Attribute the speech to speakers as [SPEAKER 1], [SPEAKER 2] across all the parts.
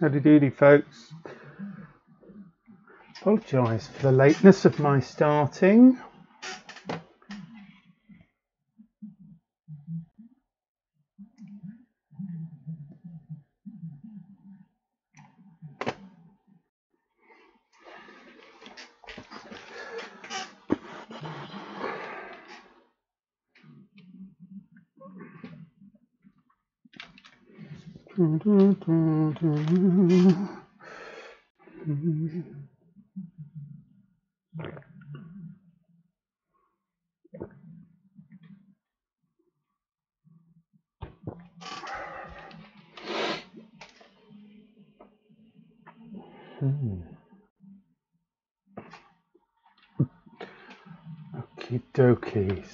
[SPEAKER 1] Howdy doody, folks. Apologise for the lateness of my starting.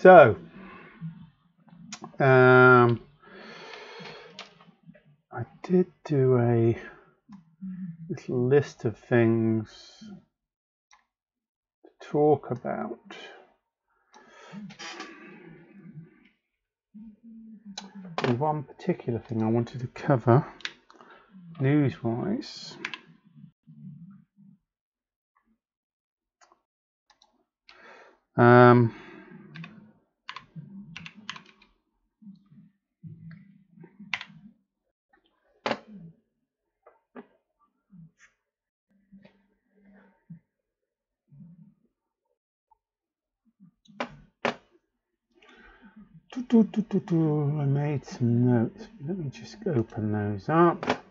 [SPEAKER 1] So, um, I did do a little list of things to talk about. And one particular thing I wanted to cover news wise. Um, do, do, do, do. I made some notes. Let me just open those up.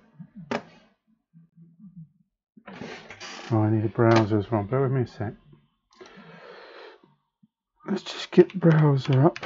[SPEAKER 1] Oh, I need a browser as well. Bear with me a sec. Let's just get browser up.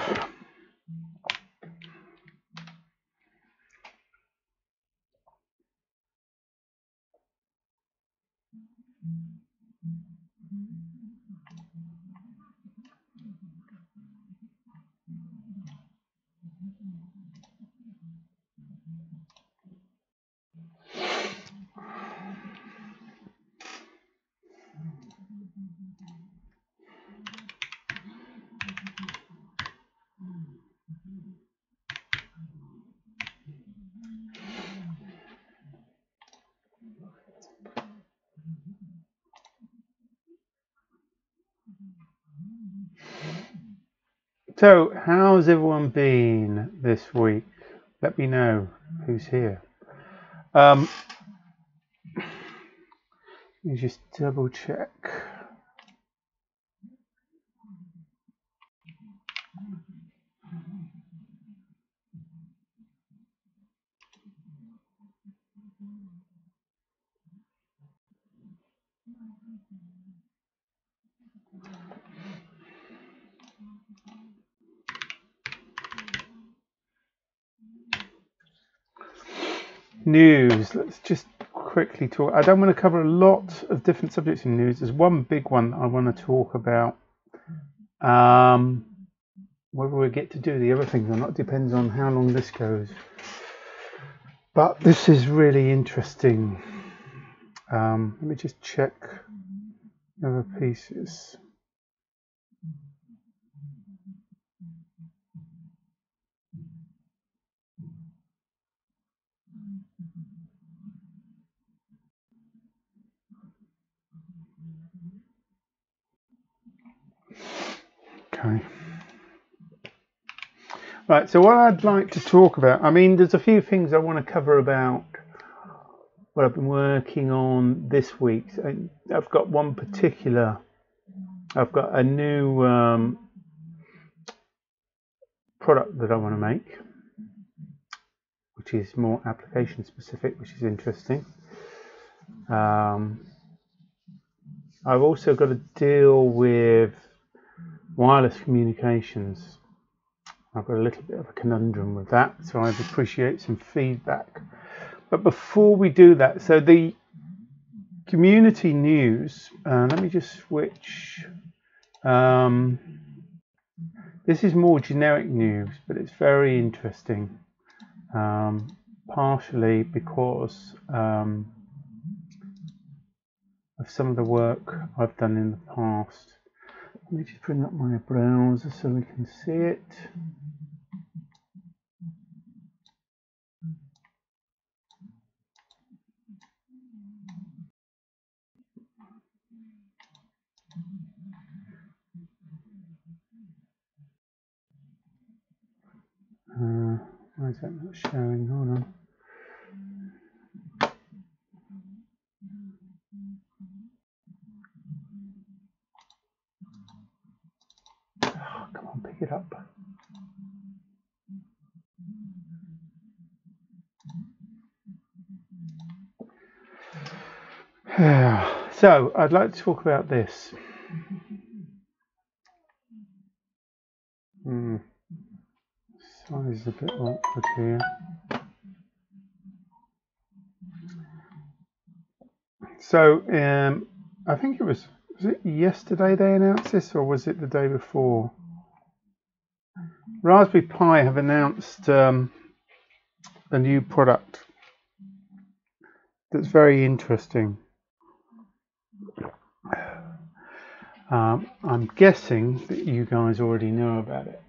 [SPEAKER 1] So, how's everyone been this week? Let me know who's here. Um, let me just double check. News. Let's just quickly talk. I don't want to cover a lot of different subjects in news. There's one big one I want to talk about. Um, whether we get to do the other things or not depends on how long this goes. But this is really interesting. Um, let me just check the other pieces. Right, so what I'd like to talk about, I mean, there's a few things I want to cover about what I've been working on this week. I've got one particular, I've got a new um, product that I want to make, which is more application specific, which is interesting. Um, I've also got to deal with wireless communications. I've got a little bit of a conundrum with that, so I'd appreciate some feedback. But before we do that, so the community news, uh, let me just switch. Um, this is more generic news, but it's very interesting, um, partially because um, of some of the work I've done in the past. Let me just bring up my browser so we can see it. Uh, why is that not showing? Hold on. Oh, come on, pick it up. so, I'd like to talk about this. Hmm. Is a bit awkward here. So, um, I think it was was it yesterday they announced this, or was it the day before? Raspberry Pi have announced um, a new product that's very interesting. Um, I'm guessing that you guys already know about it,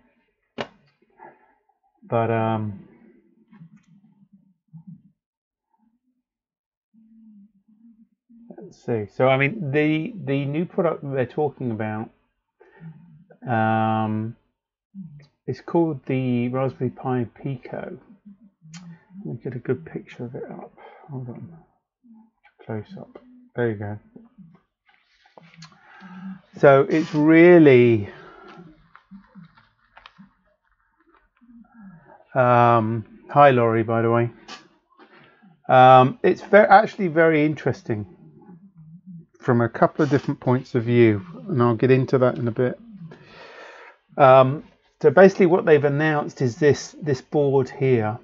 [SPEAKER 1] but um, let's see. So I mean, the the new product they're talking about um, is called the Raspberry Pi Pico. Let me get a good picture of it up. Hold on, close up. There you go. So it's really um, hi Laurie, by the way. Um, it's actually very interesting from a couple of different points of view, and I'll get into that in a bit. Um, so basically, what they've announced is this this board here,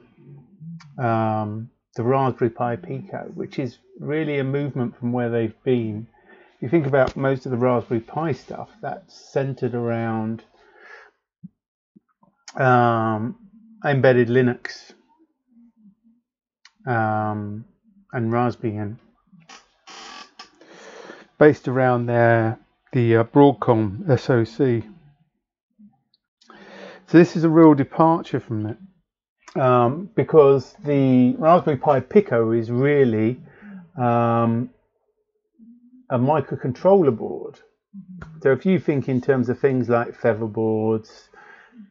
[SPEAKER 1] um, the Raspberry Pi Pico, which is really a movement from where they've been. If you think about most of the Raspberry Pi stuff, that's centered around um, embedded Linux um, and Raspbian based around their the uh, Broadcom SoC. So this is a real departure from it um, because the Raspberry Pi Pico is really um, a microcontroller board. So if you think in terms of things like feather boards,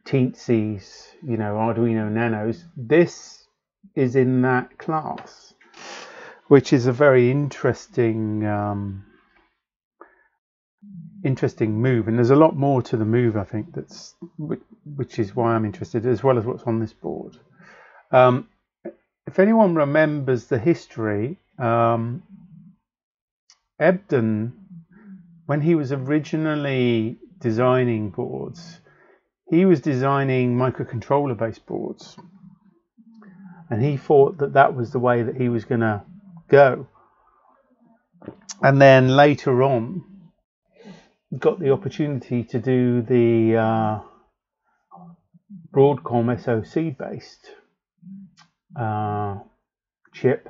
[SPEAKER 1] Teensys, you know, Arduino Nanos, this is in that class, which is a very interesting um, interesting move, and there's a lot more to the move. I think that's which is why I'm interested, as well as what's on this board. Um, if anyone remembers the history, um, Eben, when he was originally designing boards, he was designing microcontroller-based boards, and he thought that that was the way that he was going to go. And then later on, got the opportunity to do the uh, Broadcom SoC based uh, chip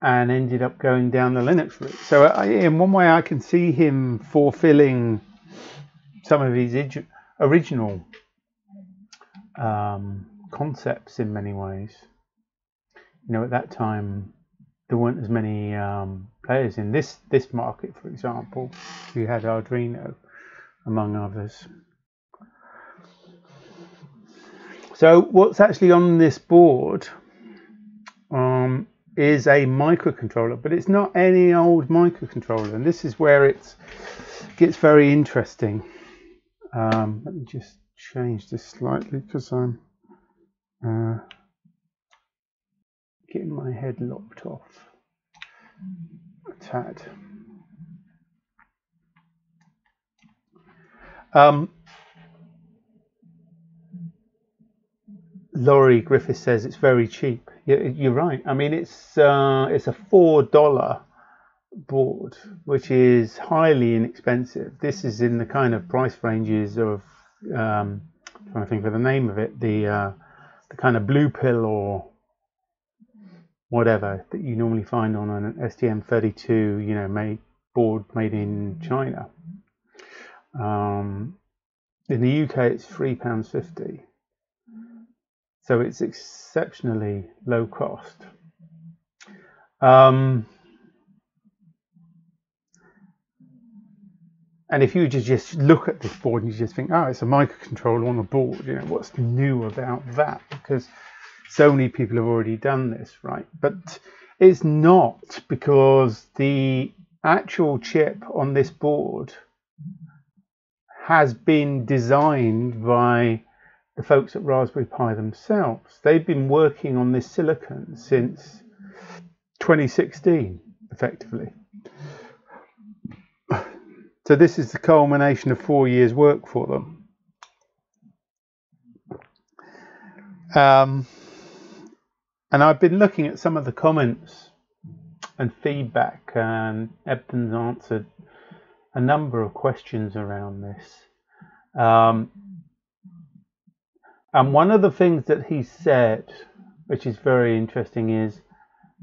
[SPEAKER 1] and ended up going down the Linux route. So I, in one way, I can see him fulfilling some of his original um, concepts in many ways. You know, at that time, there weren't as many um, players in this this market, for example. You had Arduino, among others. So what's actually on this board um, is a microcontroller, but it's not any old microcontroller, and this is where it gets very interesting. Um, let me just change this slightly because I'm uh, getting my head lopped off a tad. Um, Laurie Griffith says it's very cheap. You're right. I mean, it's uh, it's a four dollar board, which is highly inexpensive. This is in the kind of price ranges of um, I'm trying to think of the name of it, the uh, the kind of blue pill or whatever that you normally find on an STM32, you know, made board made in China. Um, in the UK, it's three pounds fifty, so it's exceptionally low cost. Um, and if you just, look at this board and you just think, oh, it's a microcontroller on a board, you know, what's new about that? Because so many people have already done this, right? But it's not because the actual chip on this board has been designed by the folks at Raspberry Pi themselves. They've been working on this silicon since 2016, effectively. So this is the culmination of four years' work for them. Um, and I've been looking at some of the comments and feedback, and Eben's answered a number of questions around this. Um, and one of the things that he said, which is very interesting, is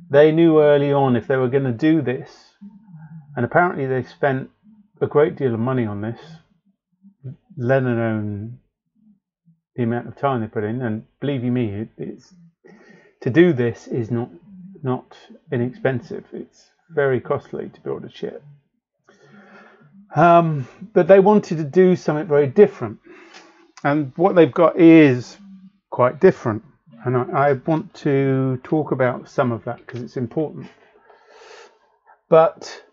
[SPEAKER 1] they knew early on if they were going to do this, and apparently they spent a great deal of money on this, let alone the amount of time they put in. And believe you me, it's to do this is not not inexpensive. It's very costly to build a ship. Um, but they wanted to do something very different, and what they've got is quite different. And I, I want to talk about some of that because it's important. But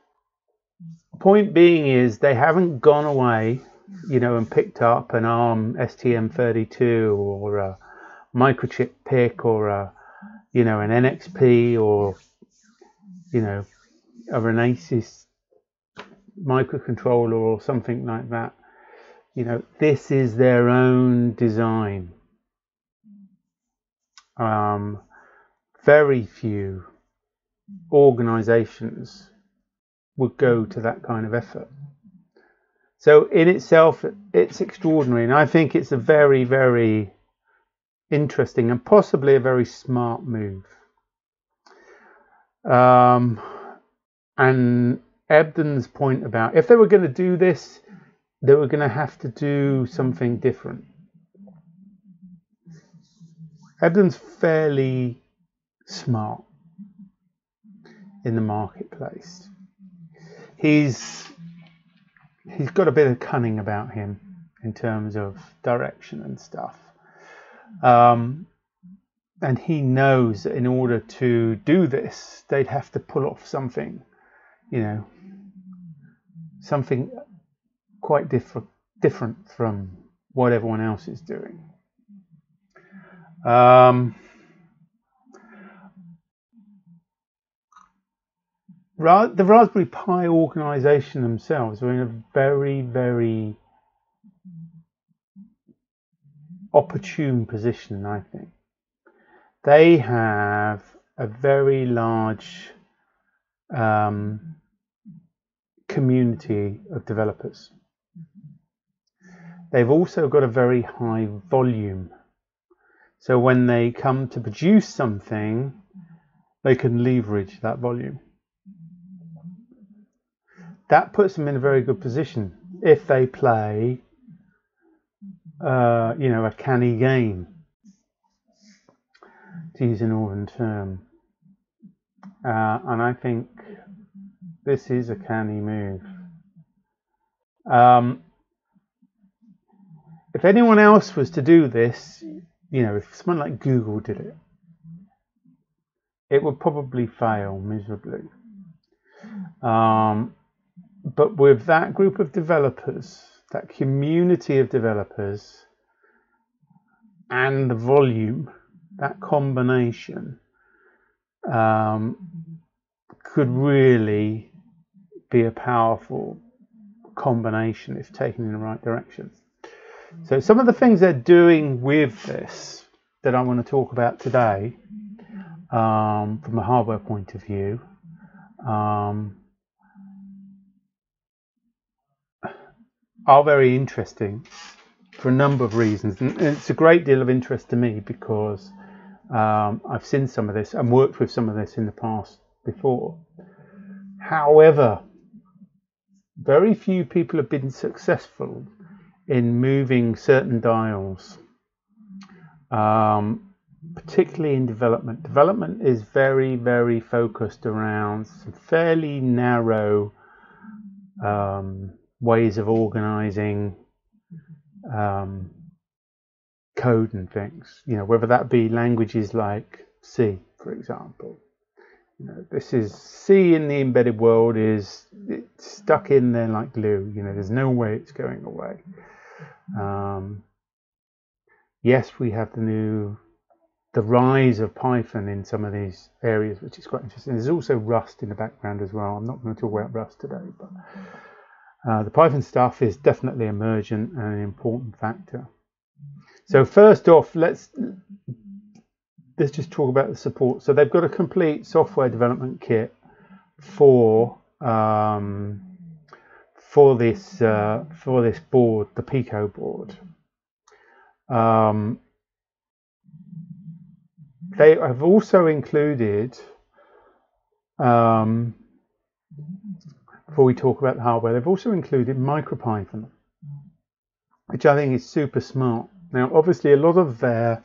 [SPEAKER 1] point being is they haven't gone away, you know, and picked up an ARM STM32 or a microchip PIC or a, you know, an NXP or, you know, a Renesas microcontroller or something like that. You know, this is their own design. Um, very few organizations would go to that kind of effort. So in itself, it's extraordinary, and I think it's a very, very interesting and possibly a very smart move. Um, and Eben's point about if they were going to do this, they were going to have to do something different. Eben's fairly smart in the marketplace he's he's got a bit of cunning about him in terms of direction and stuff. Um, and he knows that in order to do this, they'd have to pull off something, you know, something quite different different from what everyone else is doing. Um, the Raspberry Pi organization themselves are in a very, very opportune position, I think. They have a very large um, community of developers. They've also got a very high volume. So when they come to produce something, they can leverage that volume that puts them in a very good position if they play, uh, you know, a canny game, to use a northern term. Uh, and I think this is a canny move. Um, if anyone else was to do this, you know, if someone like Google did it, it would probably fail miserably. Um, but with that group of developers, that community of developers, and the volume, that combination um, could really be a powerful combination if taken in the right direction. So, some of the things they're doing with this that I want to talk about today, um, from a hardware point of view, um, are very interesting for a number of reasons. And it's a great deal of interest to me because um, I've seen some of this and worked with some of this in the past before. However, very few people have been successful in moving certain dials, um, particularly in development. Development is very, very focused around some fairly narrow um, ways of organizing um, code and things. You know, whether that be languages like C, for example. You know, this is C in the embedded world is stuck in there like glue. You know, there's no way it's going away. Um, yes, we have the new the rise of Python in some of these areas, which is quite interesting. There's also Rust in the background as well. I'm not going to talk about Rust today, but uh, the Python stuff is definitely emergent and an important factor. So first off, let's let's just talk about the support. So they've got a complete software development kit for um, for this uh, for this board, the Pico board. Um, they have also included, um, before we talk about the hardware, they've also included MicroPython, which I think is super smart. Now, obviously, a lot of their,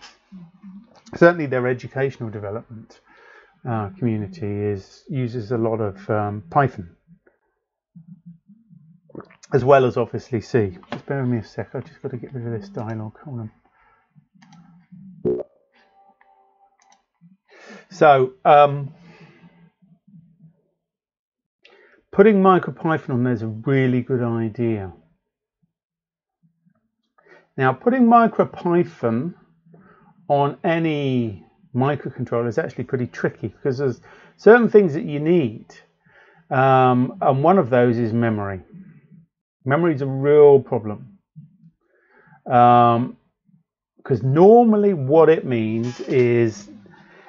[SPEAKER 1] certainly their educational development uh, community is uses a lot of um, Python, as well as obviously C. Just bear with me a sec. I've just got to get rid of this dialog. Hold on. So um, putting MicroPython on there is a really good idea. Now putting MicroPython on any microcontroller is actually pretty tricky because there's certain things that you need um, and one of those is memory. Memory is a real problem because um, normally what it means is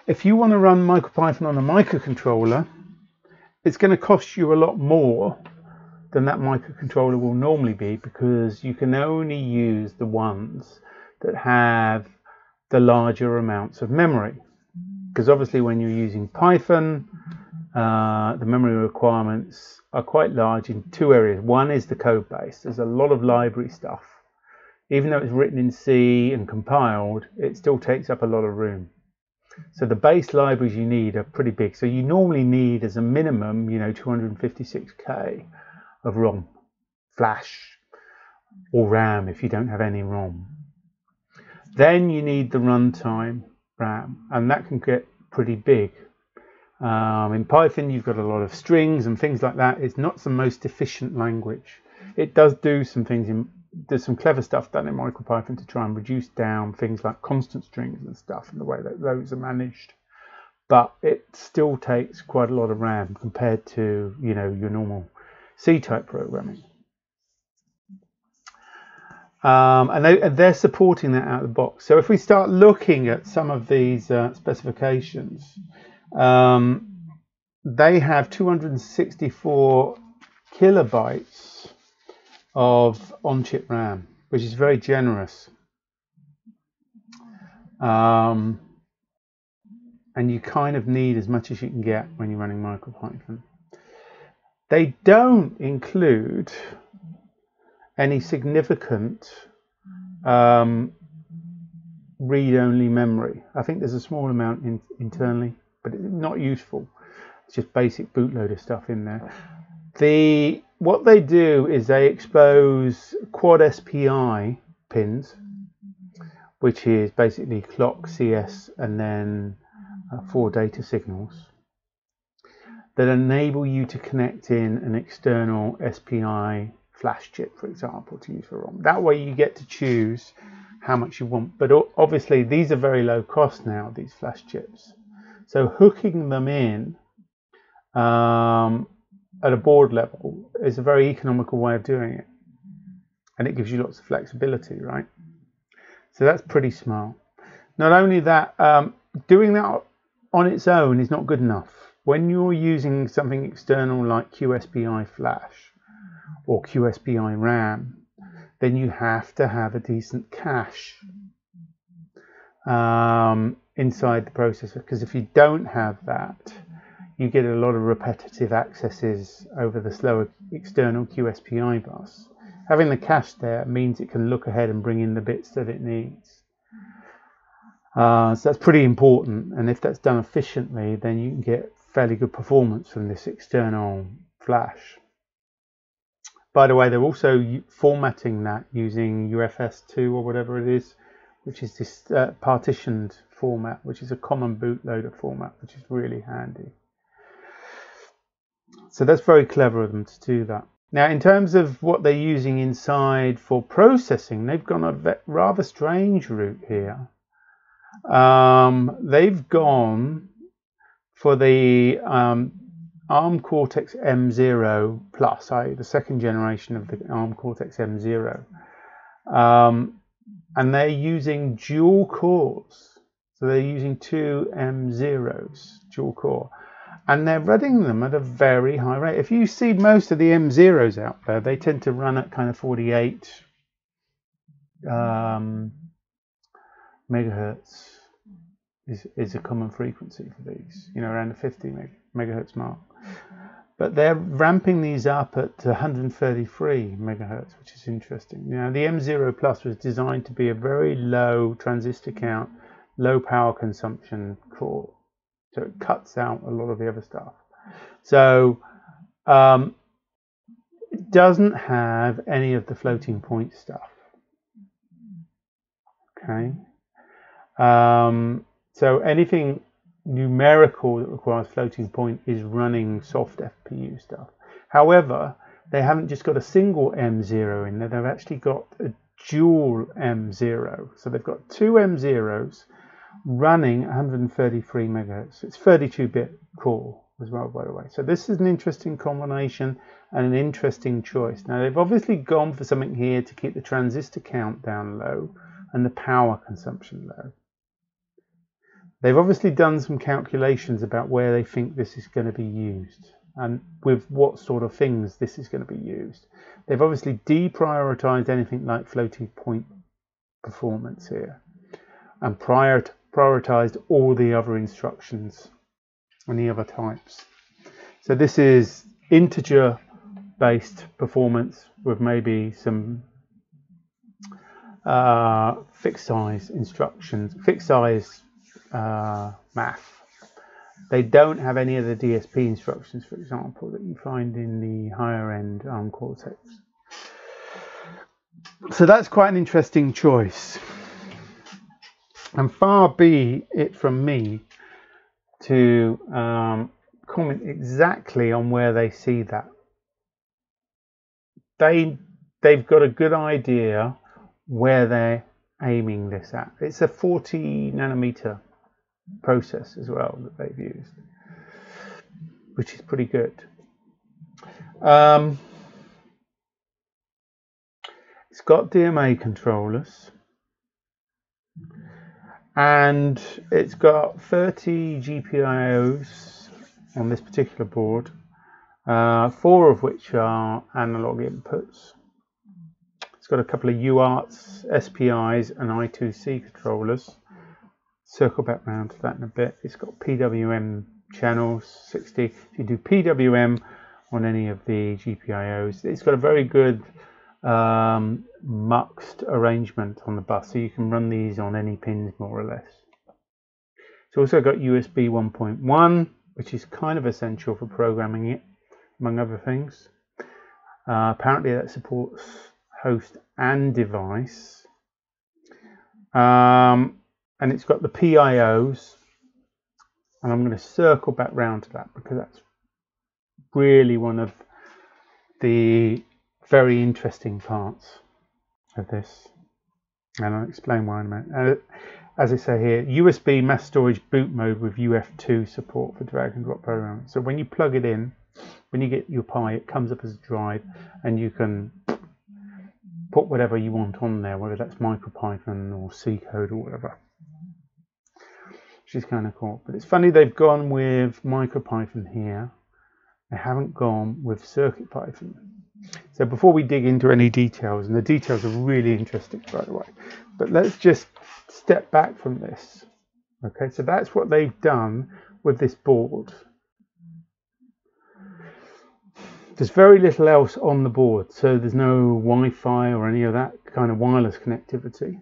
[SPEAKER 1] if you want to run MicroPython on a microcontroller, it's going to cost you a lot more than that microcontroller will normally be because you can only use the ones that have the larger amounts of memory. Because obviously when you're using Python, uh, the memory requirements are quite large in two areas. One is the code base. There's a lot of library stuff. Even though it's written in C and compiled, it still takes up a lot of room. So the base libraries you need are pretty big. So you normally need as a minimum, you know, 256K of ROM, flash, or RAM if you don't have any ROM. Then you need the runtime RAM, and that can get pretty big. Um, in Python, you've got a lot of strings and things like that. It's not the most efficient language. It does do some things in there's some clever stuff done in MicroPython to try and reduce down things like constant strings and stuff and the way that those are managed. But it still takes quite a lot of RAM compared to you know your normal C-type programming. Um, and, they, are supporting that out of the box. So if we start looking at some of these uh, specifications, um, they have 264 kilobytes of on-chip RAM, which is very generous. Um, and you kind of need as much as you can get when you're running MicroPython. They don't include any significant um, read-only memory. I think there's a small amount in, internally, but it's not useful. It's just basic bootloader stuff in there. The what they do is they expose quad SPI pins, which is basically clock, CS, and then uh, four data signals that enable you to connect in an external SPI flash chip, for example, to use for ROM. That way you get to choose how much you want. But obviously these are very low cost now, these flash chips. So hooking them in um, at a board level is a very economical way of doing it. And it gives you lots of flexibility, right? So that's pretty smart. Not only that, um, doing that on its own is not good enough. When you're using something external like QSPI flash or QSPI RAM, then you have to have a decent cache um, inside the processor because if you don't have that, you get a lot of repetitive accesses over the slower external QSPI bus. Having the cache there means it can look ahead and bring in the bits that it needs. Uh, so that's pretty important, and if that's done efficiently, then you can get fairly good performance from this external flash. by the way, they're also formatting that using UFS2 or whatever it is, which is this uh, partitioned format, which is a common bootloader format, which is really handy. So that's very clever of them to do that. Now, in terms of what they're using inside for processing, they've gone a rather strange route here. Um, they've gone for the um, ARM Cortex M0 Plus, i.e. the second generation of the ARM Cortex M0. Um, and they're using dual cores. So they're using two M0s, dual core. And they're running them at a very high rate. If you see most of the M0s out there, they tend to run at kind of 48 um, megahertz is, is a common frequency for these, you know, around the 50 megahertz mark. But they're ramping these up at 133 megahertz, which is interesting. You know, the M0 Plus was designed to be a very low transistor count, low power consumption core. So it cuts out a lot of the other stuff. So um, it doesn't have any of the floating point stuff. Okay. Um, so anything numerical that requires floating point is running soft FPU stuff. However, they haven't just got a single M0 in there, they've actually got a dual M0. So they've got two M0s running 133 megahertz. It's 32-bit core as well, by the way. So this is an interesting combination and an interesting choice. Now they've obviously gone for something here to keep the transistor count down low and the power consumption low. They've obviously done some calculations about where they think this is going to be used and with what sort of things this is going to be used. They've obviously deprioritized anything like floating point performance here and prioritized all the other instructions and the other types. So this is integer based performance with maybe some uh, fixed size instructions, fixed size uh, math. They don't have any of the DSP instructions, for example, that you find in the higher end ARM Cortex. So that's quite an interesting choice. And far be it from me to um, comment exactly on where they see that. They they've got a good idea where they're aiming this at. It's a 40 nanometer process as well that they've used, which is pretty good. Um, it's got DMA controllers and it's got 30 GPIOs on this particular board, uh, four of which are analog inputs. It's got a couple of UARTs, SPIs, and I2C controllers circle back round to that in a bit. It's got PWM channels 60. If you do PWM on any of the GPIOs, it's got a very good um, muxed arrangement on the bus, so you can run these on any pins more or less. It's also got USB 1.1, which is kind of essential for programming it, among other things. Uh, apparently that supports host and device. Um, and it's got the PIOs and I'm going to circle back round to that because that's really one of the very interesting parts of this and I'll explain why in a minute. Uh, as I say here, USB mass storage boot mode with UF2 support for drag and drop programming. So when you plug it in, when you get your Pi, it comes up as a drive and you can put whatever you want on there, whether that's MicroPython or C code or whatever which is kind of cool. But it's funny they've gone with MicroPython here. They haven't gone with CircuitPython. So before we dig into any details, and the details are really interesting, by the way, but let's just step back from this. Okay, so that's what they've done with this board. There's very little else on the board, so there's no Wi-Fi or any of that kind of wireless connectivity.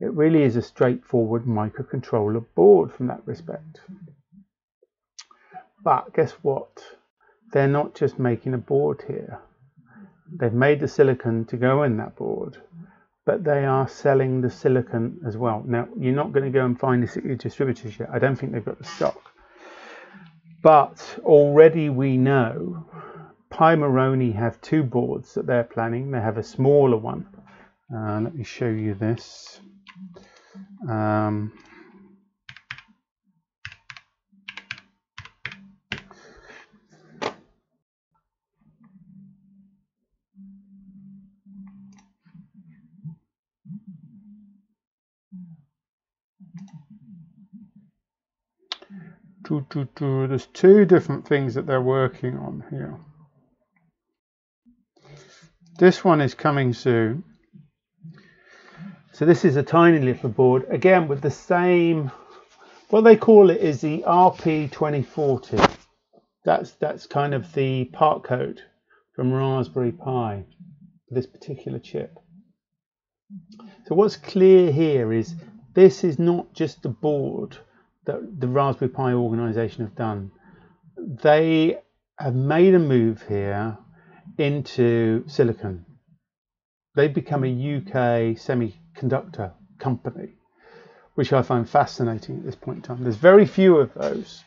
[SPEAKER 1] It really is a straightforward microcontroller board from that respect. But guess what? They're not just making a board here. They've made the silicon to go in that board, but they are selling the silicon as well. Now, you're not going to go and find this at your distributors yet. I don't think they've got the stock. But already we know Pimoroni have two boards that they're planning. They have a smaller one. Uh, let me show you this. Um, There's two different things that they're working on here. This one is coming soon. So this is a tiny little board, again with the same, what they call it is the RP2040. That's, that's kind of the part code from Raspberry Pi for this particular chip. So what's clear here is this is not just a board that the Raspberry Pi organization have done. They have made a move here into silicon. They've become a UK semiconductor company, which I find fascinating at this point in time. There's very few of those,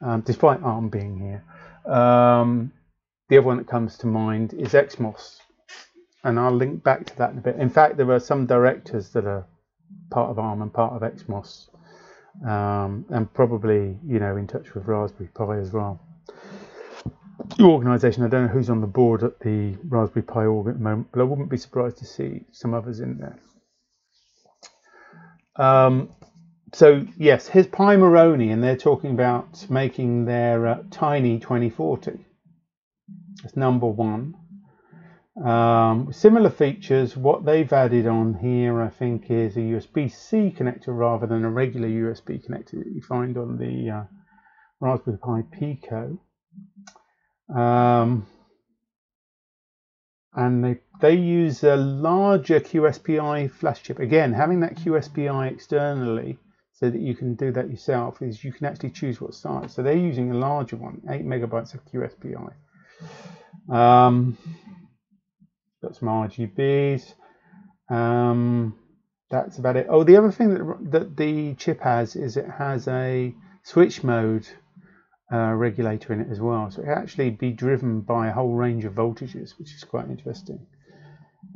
[SPEAKER 1] um, despite ARM being here. Um, the other one that comes to mind is XMOS, and I'll link back to that in a bit. In fact, there are some directors that are part of ARM and part of XMOS um, and probably you know in touch with Raspberry Pi as well. The organisation, I don't know who's on the board at the Raspberry Pi org at the moment, but I wouldn't be surprised to see some others in there. Um, so yes, here's Pimoroni, and they're talking about making their uh, tiny 2040. That's number one. Um, similar features, what they've added on here, I think, is a USB-C connector rather than a regular USB connector that you find on the uh, Raspberry Pi Pico. Um, and they, they use a larger QSPI flash chip. Again, having that QSPI externally so that you can do that yourself is you can actually choose what size. So they're using a larger one, 8 megabytes of QSPI. Um, got some RGBs. Um, that's about it. Oh, the other thing that, that the chip has is it has a switch mode uh, regulator in it as well. So it actually be driven by a whole range of voltages, which is quite interesting.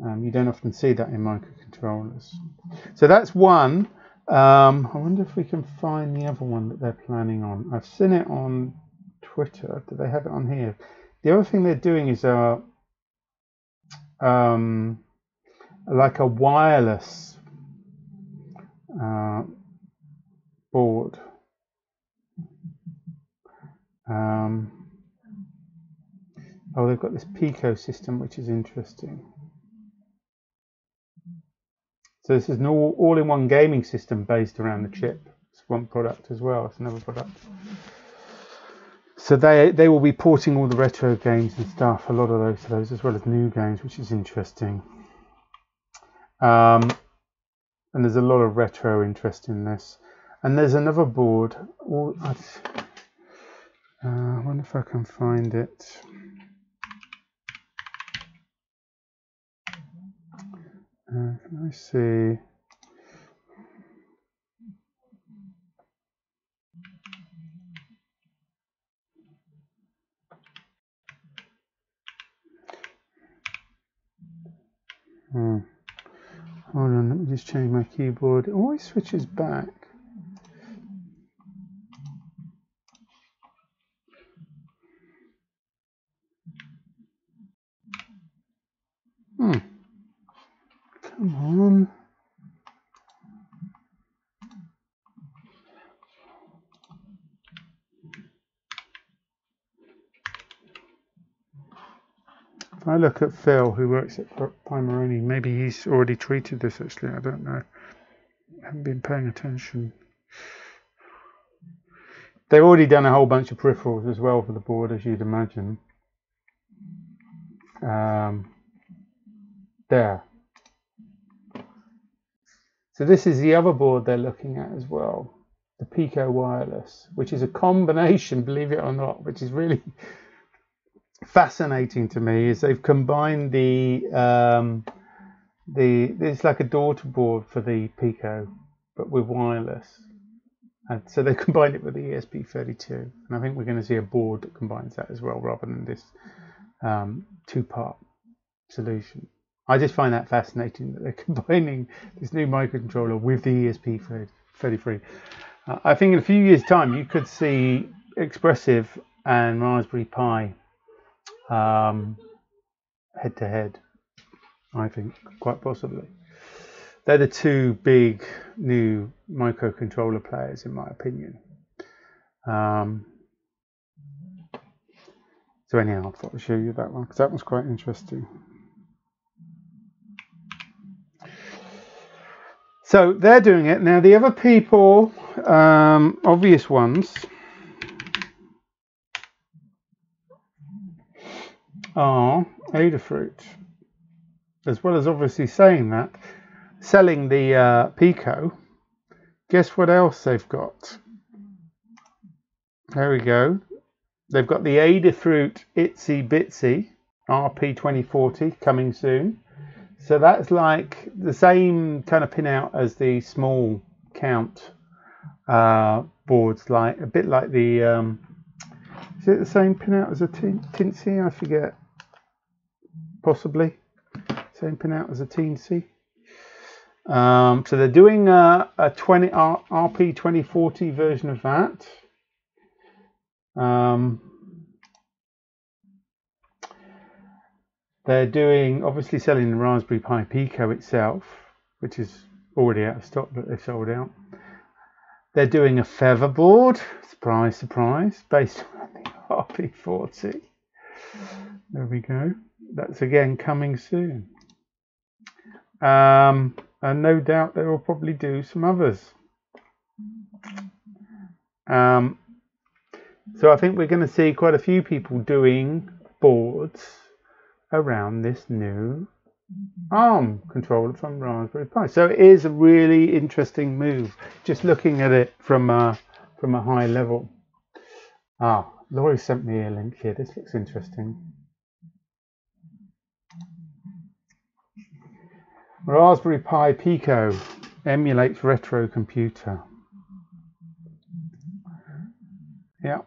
[SPEAKER 1] Um, you don't often see that in microcontrollers. So that's one. Um, I wonder if we can find the other one that they're planning on. I've seen it on Twitter. Do they have it on here? The other thing they're doing is uh, um, like a wireless uh, board. Um, oh, they've got this Pico system, which is interesting. So this is an all-in-one gaming system based around the chip. It's one product as well. It's another product. So they they will be porting all the retro games and stuff, a lot of those those, as well as new games, which is interesting. Um, and there's a lot of retro interest in this. And there's another board. uh, I wonder if I can find it. Uh, can I see? Hmm. Hold on, let me just change my keyboard. It always switches back. Hmm. Come on. I look at Phil, who works at Pimoroni, maybe he's already treated this actually, I don't know. I haven't been paying attention. They've already done a whole bunch of peripherals as well for the board, as you'd imagine. Um, there. So this is the other board they're looking at as well, the Pico Wireless, which is a combination, believe it or not, which is really fascinating to me is they've combined the um, the it's like a daughter board for the Pico, but with wireless. And so they combined it with the ESP32, and I think we're going to see a board that combines that as well, rather than this um, two-part solution. I just find that fascinating that they're combining this new microcontroller with the ESP32. Uh, I think in a few years' time, you could see Espressif and Raspberry Pi um, head to head. I think quite possibly. They're the two big new microcontroller players, in my opinion. Um, so anyhow, I thought I'd show you that one because that was quite interesting. So they're doing it now. The other people, um, obvious ones, are Adafruit. As well as obviously saying that, selling the uh, Pico, guess what else they've got? There we go. They've got the Adafruit Itsy Bitsy RP2040 coming soon. So that's like the same kind of pinout as the small count uh, boards, like a bit like the. Um, is it the same pinout as a Teensy? I forget. Possibly. Same pinout as a Teensy. Um, so they're doing a, a 20 RP 2040 version of that. Um, they're doing obviously selling the Raspberry Pi Pico itself, which is already out of stock, but they've sold out. They're doing a feather board, surprise, surprise, based RP40. There we go. That's again coming soon. Um, and no doubt they will probably do some others. Um, so I think we're going to see quite a few people doing boards around this new ARM controller from Raspberry Pi. So it is a really interesting move, just looking at it from a, from a high level. Ah, Laurie sent me a link here. This looks interesting. Raspberry Pi Pico emulates retro computer. Yeah.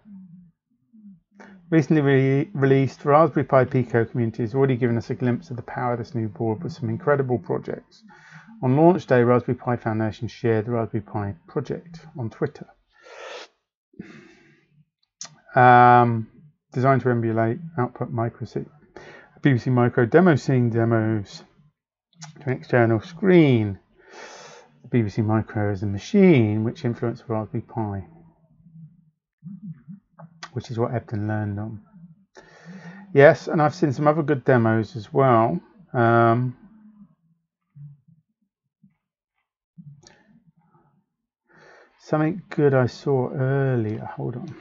[SPEAKER 1] Recently re released, Raspberry Pi Pico community has already given us a glimpse of the power of this new board with some incredible projects. On launch day, Raspberry Pi Foundation shared the Raspberry Pi project on Twitter. Um, designed to emulate output micro BBC Micro demo scene demos to an external screen. The BBC Micro is a machine which influenced Raspberry Pi which is what Eben learned on. Yes, and I've seen some other good demos as well. Um, something good I saw earlier. Hold on.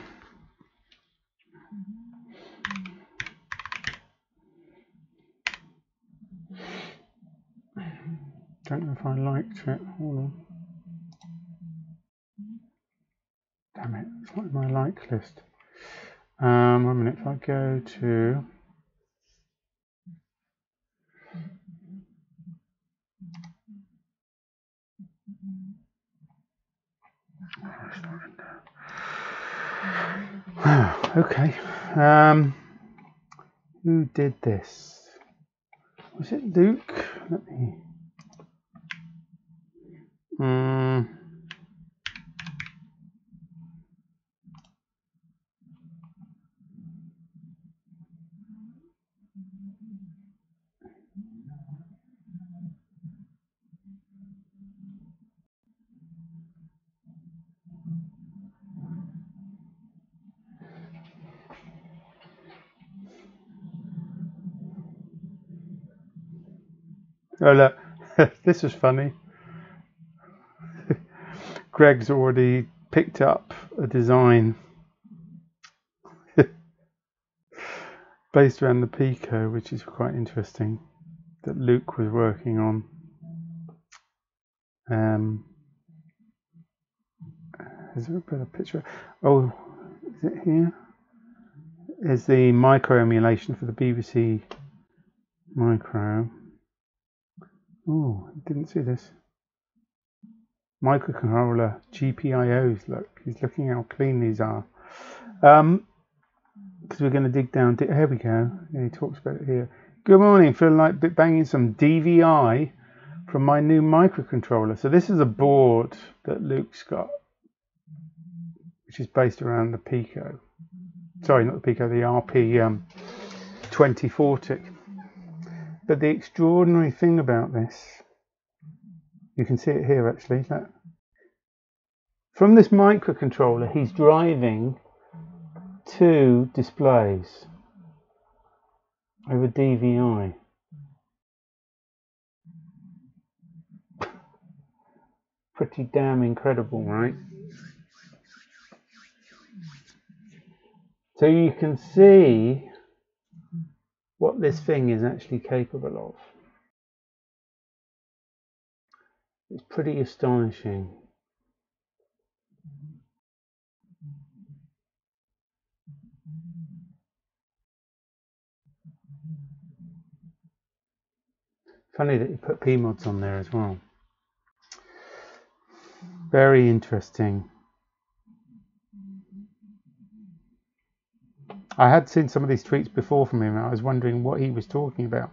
[SPEAKER 1] Don't know if I liked it. Hold on. Damn it, it's not in my like list. Um, one minute, if I go to okay. Um, who did this? Was it Luke? Let me. Um, Oh look, this is funny. Greg's already picked up a design based around the Pico, which is quite interesting, that Luke was working on. Um, is there a better picture? Oh, is it here? is the micro emulation for the BBC Micro. Oh, didn't see this. Microcontroller GPIOs. Look, he's looking how clean these are. Um, because we're going to dig down. Here we go. He talks about it here. Good morning. Feeling like banging some DVI from my new microcontroller. So this is a board that Luke's got, which is based around the Pico. Sorry, not the Pico, the RP um, 2040. But the extraordinary thing about this, you can see it here actually. From this microcontroller, he's driving two displays over DVI. Pretty damn incredible, right? So you can see what this thing is actually capable of. It's pretty astonishing. Funny that you put PMODs on there as well. Very interesting. I had seen some of these tweets before from him. And I was wondering what he was talking about.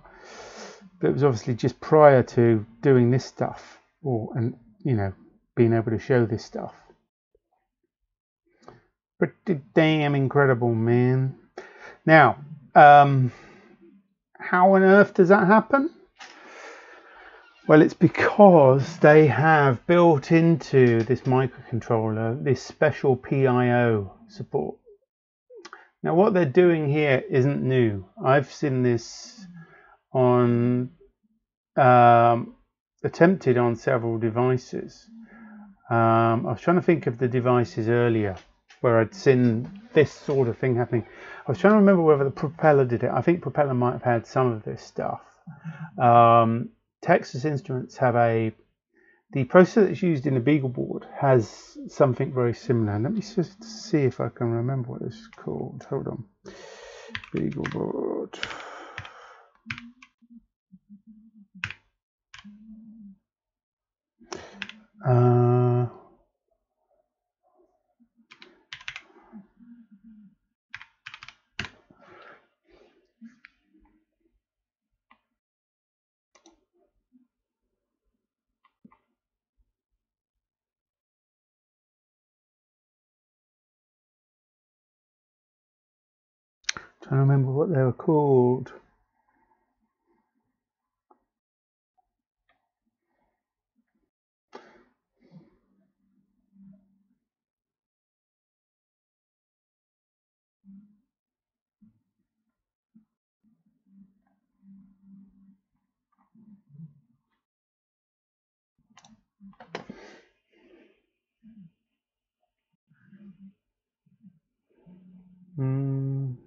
[SPEAKER 1] But it was obviously just prior to doing this stuff, or and you know, being able to show this stuff. Pretty damn incredible, man. Now, um, how on earth does that happen? Well, it's because they have built into this microcontroller this special PIO support. Now, what they're doing here isn't new. I've seen this on um, attempted on several devices. Um, I was trying to think of the devices earlier where I'd seen this sort of thing happening. I was trying to remember whether the propeller did it. I think propeller might have had some of this stuff. Um, Texas Instruments have a the processor that's used in the BeagleBoard has something very similar. Let me just see if I can remember what it's called. Hold on. BeagleBoard. Uh, Trying to remember what they were called. Mm.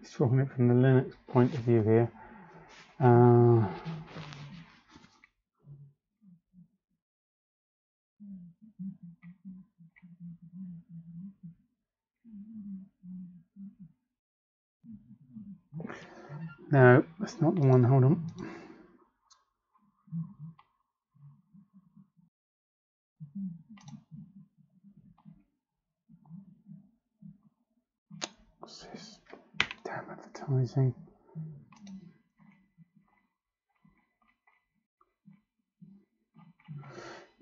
[SPEAKER 1] Just talking it from the Linux point of view here. Uh, no, that's not the one. Hold on. What's this? Damn advertising.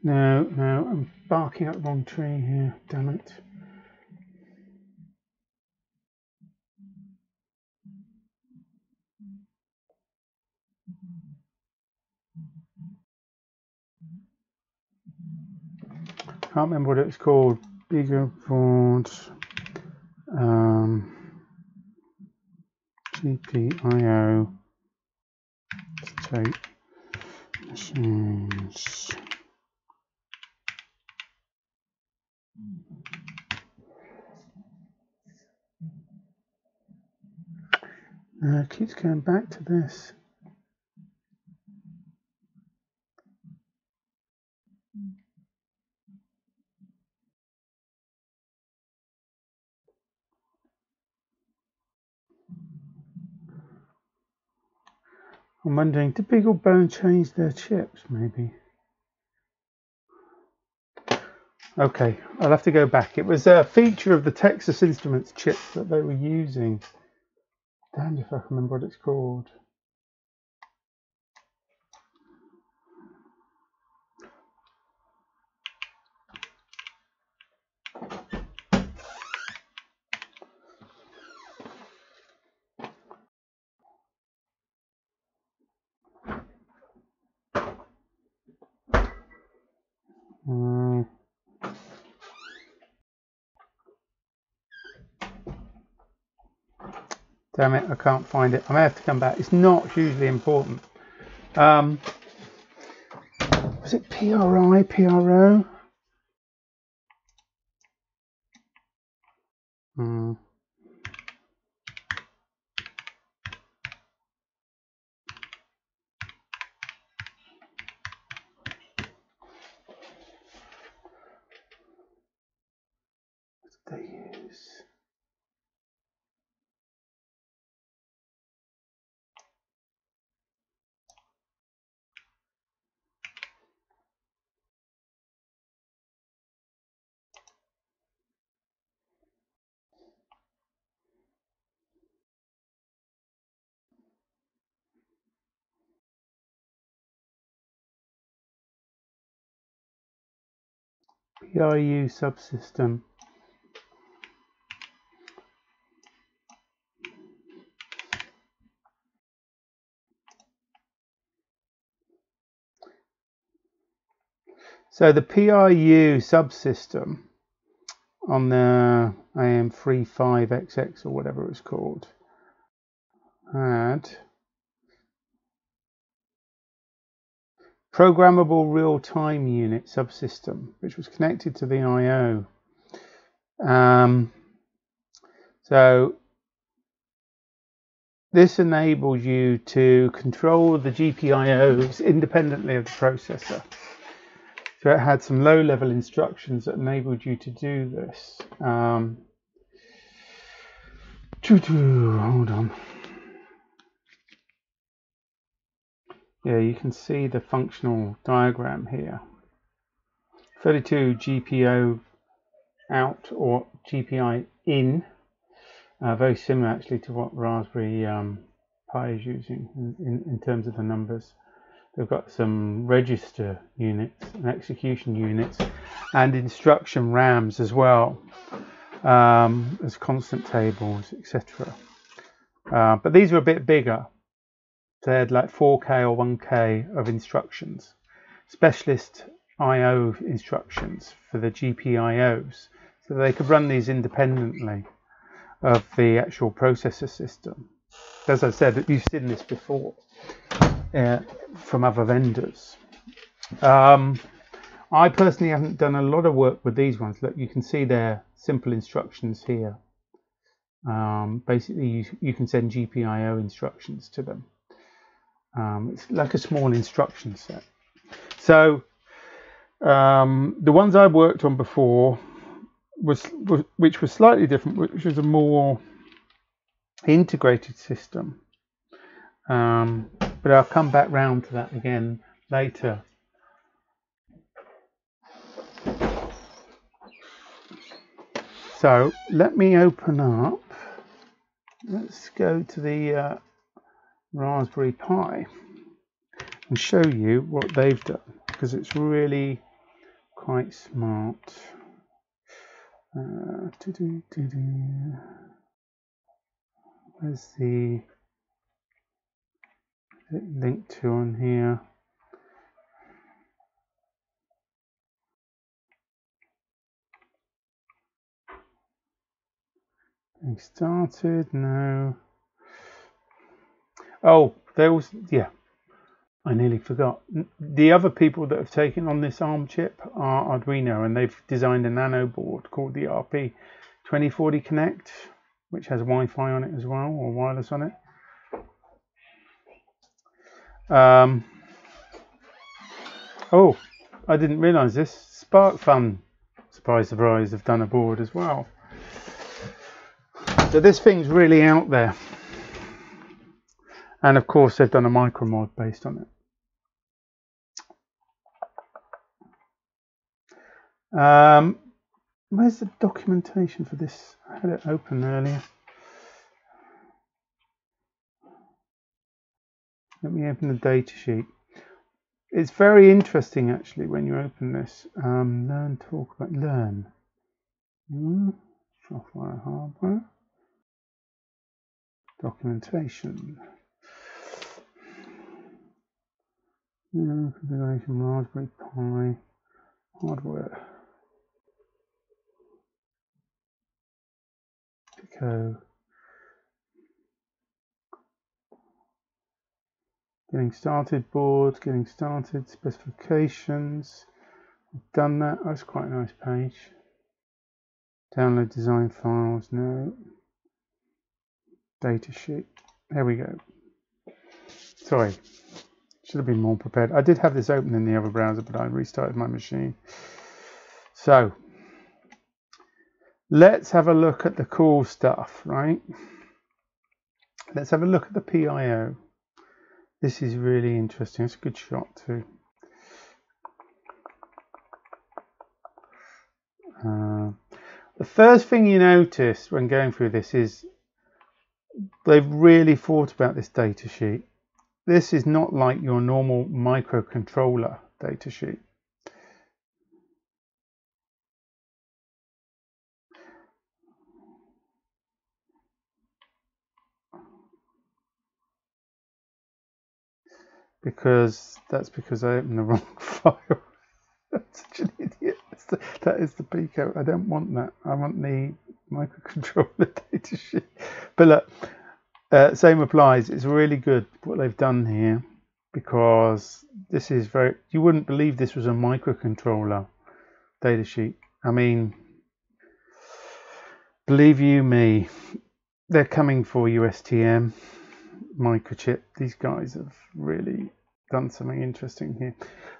[SPEAKER 1] No, no, I'm barking up the wrong tree here. Damn it. Can't remember what it's called. BeagleBoard. Um, GPIO tape machines. Uh, keeps going back to this. I'm wondering, did BeagleBone change their chips, maybe? Okay, I'll have to go back. It was a feature of the Texas Instruments chips that they were using. Damn if I can remember what it's called. Damn it, I can't find it. I may have to come back. It's not hugely important. Um, was it PRI, PRO? Hmm. PRU subsystem. So the PRU subsystem on the AM35XX or whatever it's called had programmable real-time unit subsystem which was connected to the I.O. Um, so this enables you to control the GPIOs independently of the processor. So it had some low level instructions that enabled you to do this. Um, hold on. Yeah, you can see the functional diagram here. 32 GPIO out or GPI in. Uh, very similar actually to what Raspberry um, Pi is using in, in, in terms of the numbers. They've got some register units and execution units and instruction RAMs as well um, as constant tables, etc. Uh, but these are a bit bigger. They had like 4K or 1K of instructions, specialist I/O instructions for the GPIOs, so they could run these independently of the actual processor system. As I said, you've seen this before uh, from other vendors. Um, I personally haven't done a lot of work with these ones. Look, you can see their simple instructions here. Um, basically, you, you, can send GPIO instructions to them. Um, it's like a small instruction set. So um, the ones I've worked on before was, was, which was slightly different, which was a more integrated system. Um, but I'll come back round to that again later. So let me open up. Let's go to the uh, Raspberry Pi and show you what they've done because it's really quite smart. Uh, doo -doo -doo Where's the link to on here. Getting started, no. Oh, there was, yeah, I nearly forgot. The other people that have taken on this ARM chip are Arduino, and they've designed a nano board called the RP2040 Connect, which has Wi-Fi on it as well, or wireless on it. Um, oh, I didn't realise this. SparkFun, surprise, surprise, have done a board as well. So this thing's really out there. And of course, they've done a micro mod based on it. Um, where's the documentation for this? I had it open earlier. Let me open the data sheet. It's very interesting actually when you open this. Um, learn, talk about, learn. Mm, software, hardware. Documentation. Yeah, configuration, Raspberry Pi, hardware. Pico. Getting started board, getting started, specifications. I've done that. That's quite a nice page. Download design files, no. Data sheet. There we go. Sorry, should have been more prepared. I did have this open in the other browser, but I restarted my machine. So, let's have a look at the cool stuff, right? Let's have a look at the PIO. This is really interesting. It's a good shot too. Uh, the first thing you notice when going through this is they've really thought about this data sheet. This is not like your normal microcontroller datasheet. because that's because I opened the wrong file. that's such an idiot. The, that is the Pico. I don't want that. I want the microcontroller datasheet. But look, uh, same applies. It's really good what they've done here because this is very. You wouldn't believe this was a microcontroller data sheet. I mean, believe you me, they're coming for USTM microchip. These guys have really done something interesting here.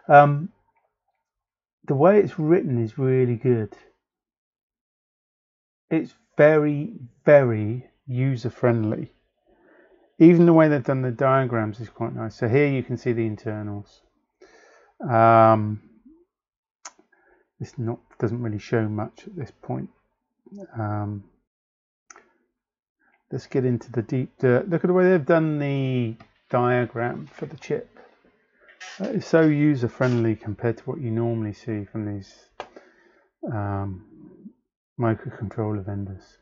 [SPEAKER 1] Um, the way it's written is really good. It's very, very user friendly. Even the way they've done the diagrams is quite nice. So here you can see the internals. Um, this not doesn't really show much at this point. Um, let's get into the deep dirt. Look at the way they've done the diagram for the chip. That is so user friendly compared to what you normally see from these um, microcontroller vendors.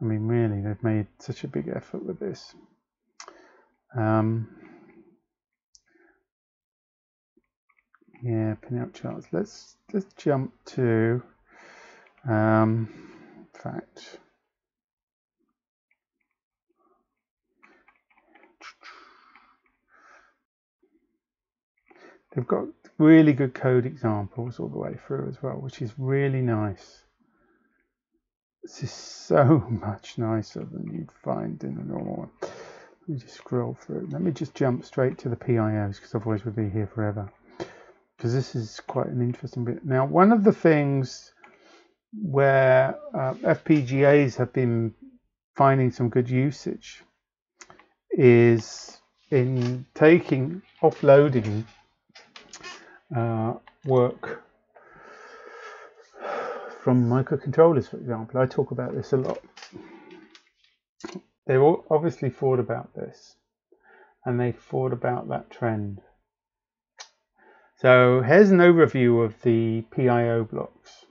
[SPEAKER 1] I mean, really, they've made such a big effort with this. Um, yeah, pinout charts. Let's let's jump to um, fact. They've got really good code examples all the way through as well, which is really nice. This is so much nicer than you'd find in a normal one. Let me just scroll through. Let me just jump straight to the PIOs because otherwise we'll be here forever. Because this is quite an interesting bit. Now, one of the things where uh, FPGAs have been finding some good usage is in taking offloading uh, work from microcontrollers, for example. I talk about this a lot. They've obviously thought about this and they thought about that trend. So here's an overview of the PIO blocks.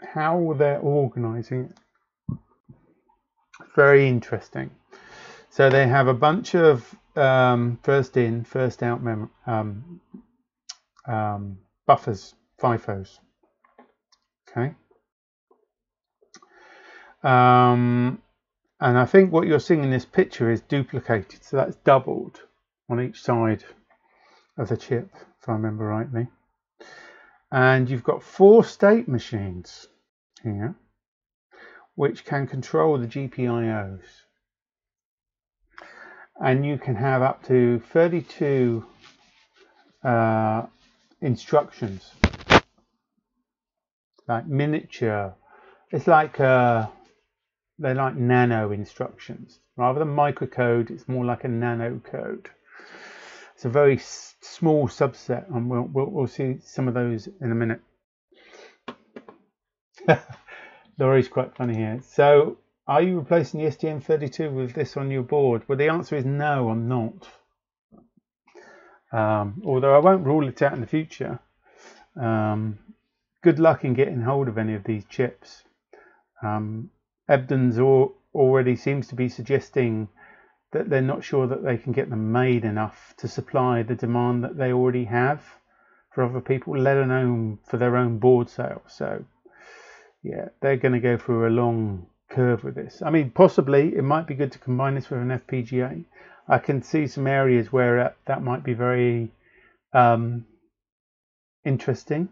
[SPEAKER 1] How they're organizing. Very interesting. So they have a bunch of um, first in, first out um, um, buffers, FIFOs. Okay. Um, and I think what you're seeing in this picture is duplicated. So that's doubled on each side of the chip, if I remember rightly. And you've got four state machines here, which can control the GPIOs and you can have up to 32 uh, instructions like miniature it's like a they're like nano instructions. Rather than microcode, it's more like a nano code. It's a very small subset, and we'll, we'll, we'll see some of those in a minute. Laurie's quite funny here. So, are you replacing the STM32 with this on your board? Well, the answer is no, I'm not. Um, although I won't rule it out in the future. Um, good luck in getting hold of any of these chips. Um, Eben's already seems to be suggesting that they're not sure that they can get them made enough to supply the demand that they already have for other people, let alone for their own board sales. So, yeah, they're going to go through a long curve with this. I mean, possibly it might be good to combine this with an FPGA. I can see some areas where that might be very um, interesting.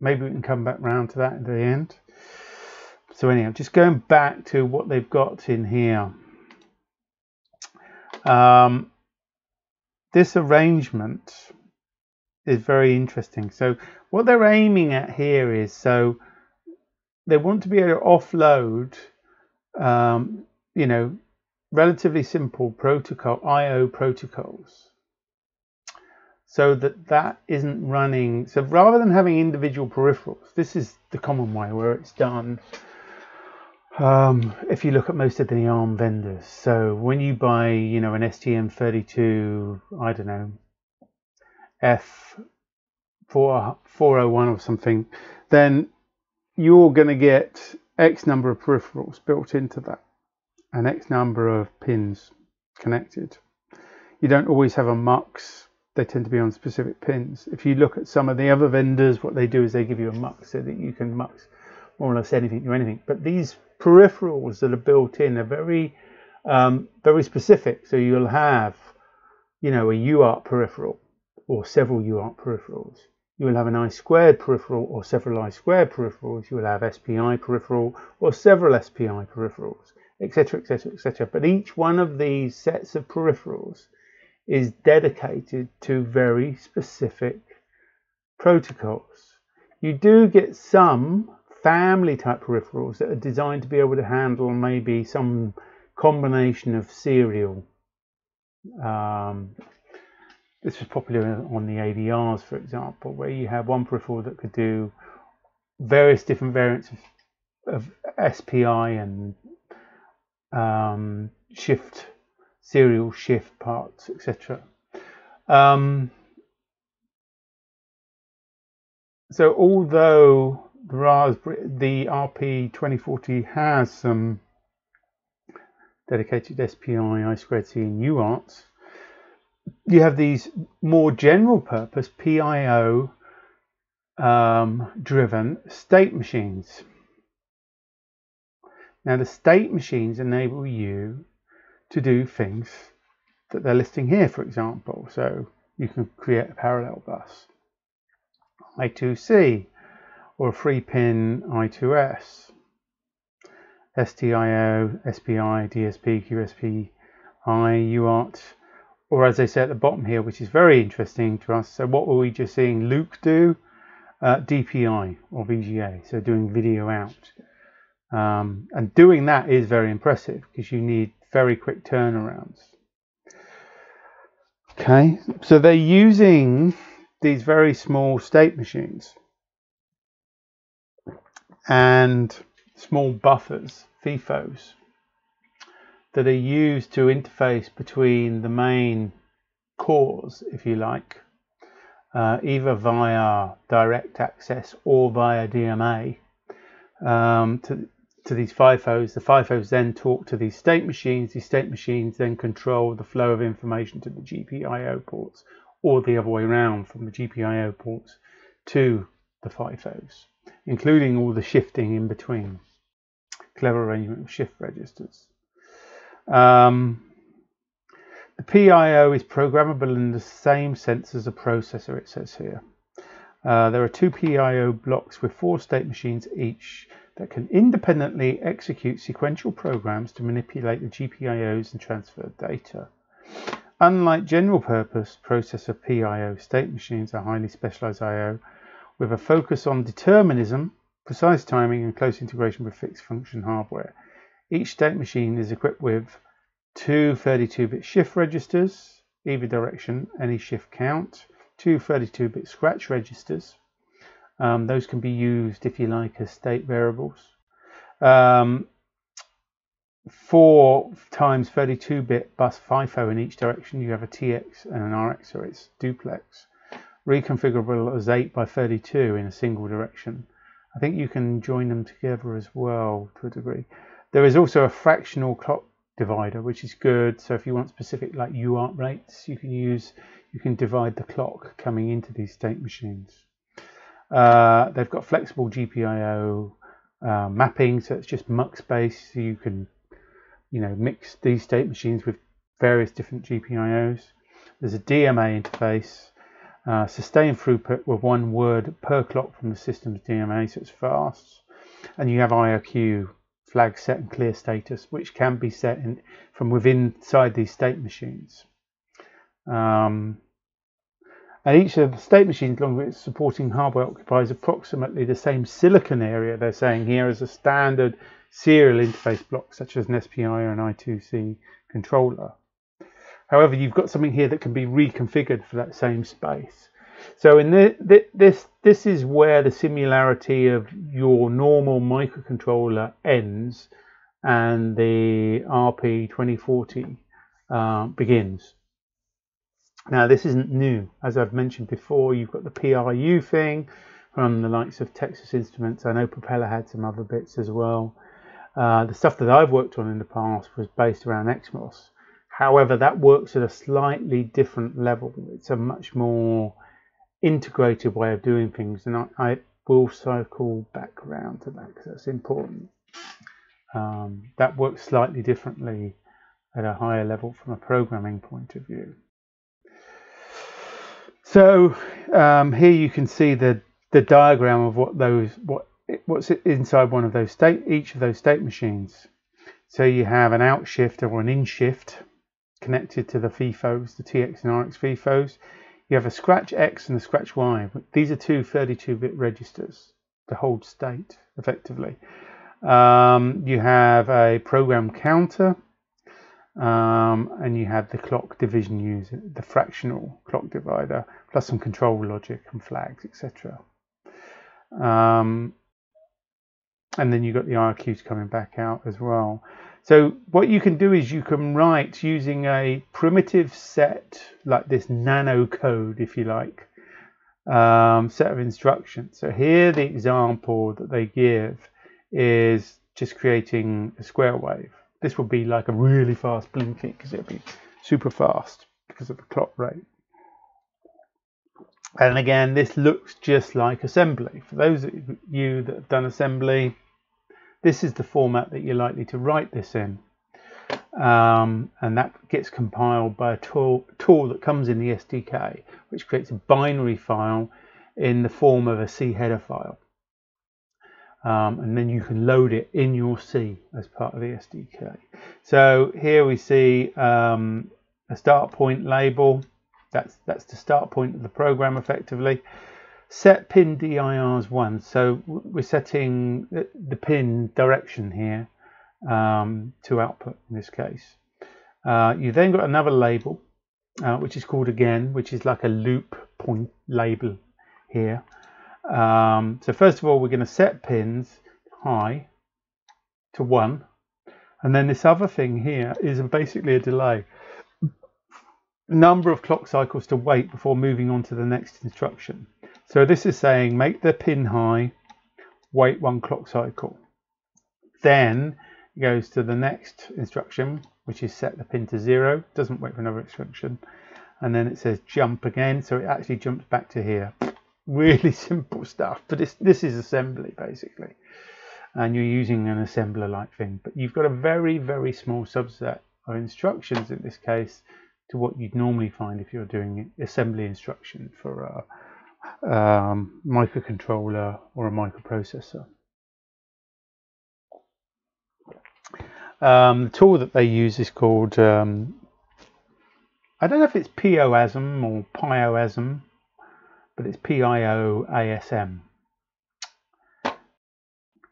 [SPEAKER 1] Maybe we can come back round to that at the end. So anyhow, just going back to what they've got in here. Um, this arrangement is very interesting. So what they're aiming at here is so they want to be able to offload, um, you know, relatively simple protocol I/O protocols, so that that isn't running. So rather than having individual peripherals, this is the common way where it's done. Um, if you look at most of the ARM vendors, so when you buy, you know, an STM32, I don't know, F4 401 or something, then you're going to get X number of peripherals built into that and X number of pins connected. You don't always have a mux, they tend to be on specific pins. If you look at some of the other vendors, what they do is they give you a mux so that you can mux more or less anything to anything. But these peripherals that are built in are very, um, very specific. So you'll have, you know, a UART peripheral or several UART peripherals. You will have an I squared peripheral or several I squared peripherals. You will have SPI peripheral or several SPI peripherals, etc., etc., etc. But each one of these sets of peripherals is dedicated to very specific protocols. You do get some family type peripherals that are designed to be able to handle maybe some combination of serial um, this was popular on the AVRs, for example, where you have one peripheral that could do various different variants of, of SPI and um, shift, serial shift parts, etc. Um, so although the Raspberry, the RP2040 has some dedicated SPI, I2C and UARTs, you have these more general purpose PIO um, driven state machines. Now the state machines enable you to do things that they're listing here, for example. So you can create a parallel bus, I2C, or a free pin I2S, SDIO, SPI, DSP, QSP, UART, or as they say at the bottom here, which is very interesting to us. So what were we just seeing Luke do? Uh, DPI or VGA, so doing video out. Um, and doing that is very impressive because you need very quick turnarounds. Okay, so they're using these very small state machines and small buffers, FIFOs, that are used to interface between the main cores, if you like, uh, either via direct access or via DMA um, to, to these FIFOs. The FIFOs then talk to these state machines. These state machines then control the flow of information to the GPIO ports or the other way around from the GPIO ports to the FIFOs, including all the shifting in between. Clever arrangement of shift registers. Um, the PIO is programmable in the same sense as a processor, it says here. Uh, there are two PIO blocks with four state machines each that can independently execute sequential programs to manipulate the GPIOs and transfer data. Unlike general purpose processor PIO, state machines are highly specialized IO with a focus on determinism precise timing and close integration with fixed function hardware. Each state machine is equipped with two 32-bit shift registers, either direction, any shift count, two 32-bit scratch registers. Um, those can be used, if you like, as state variables. Um, four times 32-bit bus FIFO in each direction. You have a TX and an RX, so it's duplex. Reconfigurable as 8 by 32 in a single direction. I think you can join them together as well to a degree. There is also a fractional clock divider, which is good. So if you want specific like UART rates, you can use, you can divide the clock coming into these state machines. Uh, they've got flexible GPIO uh, mapping, so it's just mux based. So you can, you know, mix these state machines with various different GPIOs. There's a DMA interface, uh, sustained throughput with one word per clock from the system's DMA, so it's fast. And you have IRQ flag set and clear status, which can be set in, from within inside these state machines. Um, and each of the state machines, along with its supporting hardware, occupies approximately the same silicon area they're saying here as a standard serial interface block, such as an SPI or an I2C controller. However, you've got something here that can be reconfigured for that same space. So in the, this, this is where the similarity of your normal microcontroller ends and the RP2040 uh, begins. Now this isn't new. As I've mentioned before, you've got the PRU thing from the likes of Texas Instruments. I know Propeller had some other bits as well. Uh, the stuff that I've worked on in the past was based around XMOS. However, that works at a slightly different level. It's a much more integrated way of doing things, and I, I will circle back around to that because that's important. Um, that works slightly differently at a higher level from a programming point of view. So um, here you can see the the diagram of what those what what's inside one of those state each of those state machines. So you have an out shift or an in shift connected to the FIFOs, the TX and RX FIFOs. You have a scratch X and a scratch Y. These are two 32-bit registers to hold state effectively. Um, you have a program counter um, and you have the clock division user, the fractional clock divider, plus some control logic and flags, etc. Um, and then you've got the IRQs coming back out as well. So what you can do is you can write using a primitive set like this nano code, if you like, um, set of instructions. So here the example that they give is just creating a square wave. This will be like a really fast blinking because it'll be super fast because of the clock rate. And again, this looks just like assembly. For those of you that have done assembly, this is the format that you're likely to write this in. Um, and that gets compiled by a tool, tool that comes in the SDK, which creates a binary file in the form of a C header file. Um, and then you can load it in your C as part of the SDK. So here we see um, a start point label. That's, that's the start point of the program effectively set pin DIRs one. So we're setting the pin direction here um, to output in this case. Uh, you then got another label, uh, which is called again, which is like a loop point label here. Um, so first of all, we're going to set pins high to one. And then this other thing here is basically a delay. Number of clock cycles to wait before moving on to the next instruction. So this is saying make the pin high, wait one clock cycle. Then it goes to the next instruction, which is set the pin to zero, doesn't wait for another instruction. And then it says jump again, so it actually jumps back to here. Really simple stuff, but this, this is assembly basically. And you're using an assembler-like thing, but you've got a very, very small subset of instructions in this case to what you'd normally find if you're doing assembly instruction for a um, microcontroller or a microprocessor. Um, the tool that they use is called, um, I don't know if it's POASM or PIOASM, but it's P-I-O-A-S-M.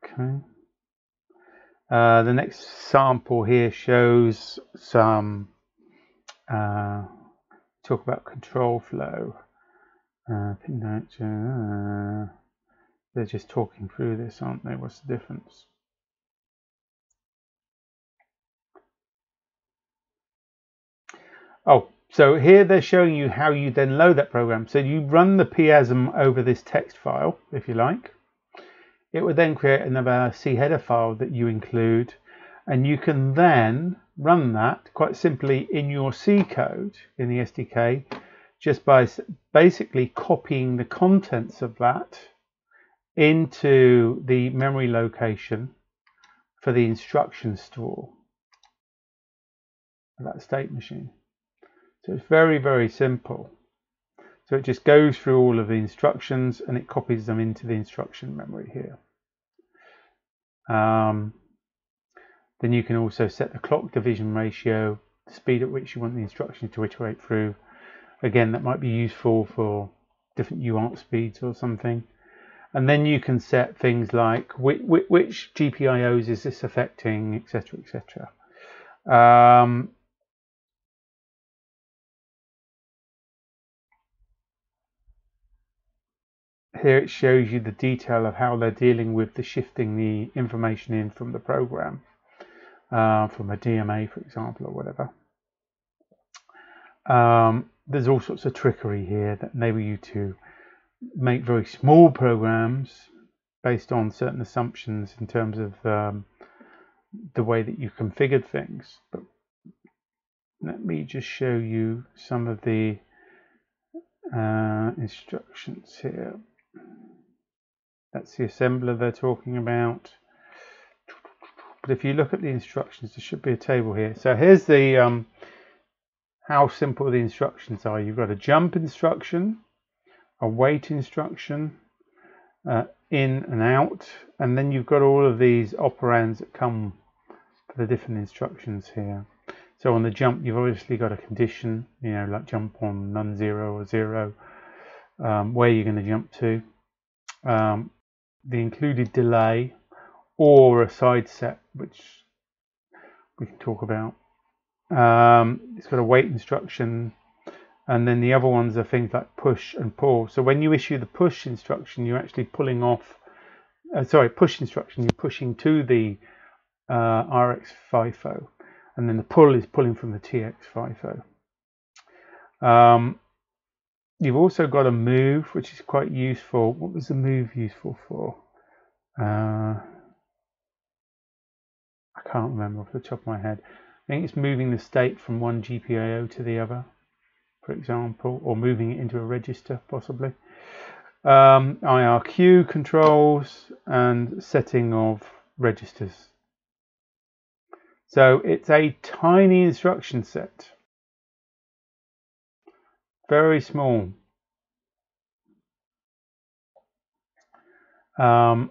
[SPEAKER 1] Okay. Uh, the next sample here shows some uh, talk about control flow. Uh, uh, they're just talking through this, aren't they? What's the difference? Oh, so here they're showing you how you then load that program. So you run the PASM over this text file, if you like. It would then create another C header file that you include, and you can then run that quite simply in your C code in the SDK just by basically copying the contents of that into the memory location for the instruction store of that state machine. So it's very, very simple. So it just goes through all of the instructions and it copies them into the instruction memory here. Um, then you can also set the clock division ratio, the speed at which you want the instructions to iterate through. Again, that might be useful for different UART speeds or something. And then you can set things like which, which GPIOs is this affecting, etc., etc. Um, here it shows you the detail of how they're dealing with the shifting the information in from the program, uh, from a DMA, for example, or whatever. Um, there's all sorts of trickery here that enable you to make very small programs based on certain assumptions in terms of um, the way that you configured things. But let me just show you some of the uh, instructions here. That's the assembler they're talking about. But if you look at the instructions, there should be a table here. So here's the um, how simple the instructions are. You've got a jump instruction, a wait instruction, uh, in and out, and then you've got all of these operands that come for the different instructions here. So on the jump, you've obviously got a condition, you know, like jump on non-zero or zero, um, where you're going to jump to, um, the included delay, or a side set, which we can talk about. Um, it's got a wait instruction, and then the other ones are things like push and pull. So when you issue the push instruction, you're actually pulling off, uh, sorry, push instruction, you're pushing to the uh, RX FIFO, and then the pull is pulling from the TX FIFO. Um, You've also got a move, which is quite useful. What was the move useful for? Uh, I can't remember off the top of my head. I think it's moving the state from one GPIO to the other, for example, or moving it into a register, possibly. Um, IRQ controls and setting of registers. So it's a tiny instruction set very small. Um,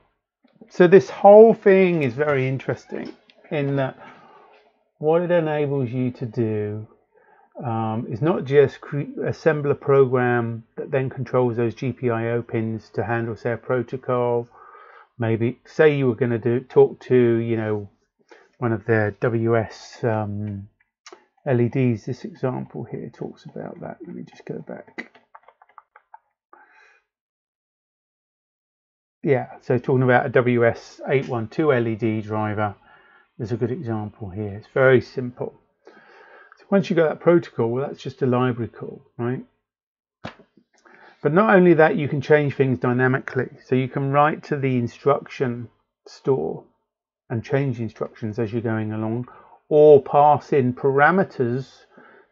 [SPEAKER 1] so this whole thing is very interesting in that what it enables you to do um, is not just assemble a program that then controls those GPIO pins to handle, say, a protocol. Maybe say you were going to do talk to, you know, one of their WS um, LEDs. This example here talks about that. Let me just go back. Yeah, so talking about a WS2812 LED driver, there's a good example here. It's very simple. So once you've got that protocol, well, that's just a library call, right? But not only that, you can change things dynamically. So you can write to the instruction store and change instructions as you're going along, or pass in parameters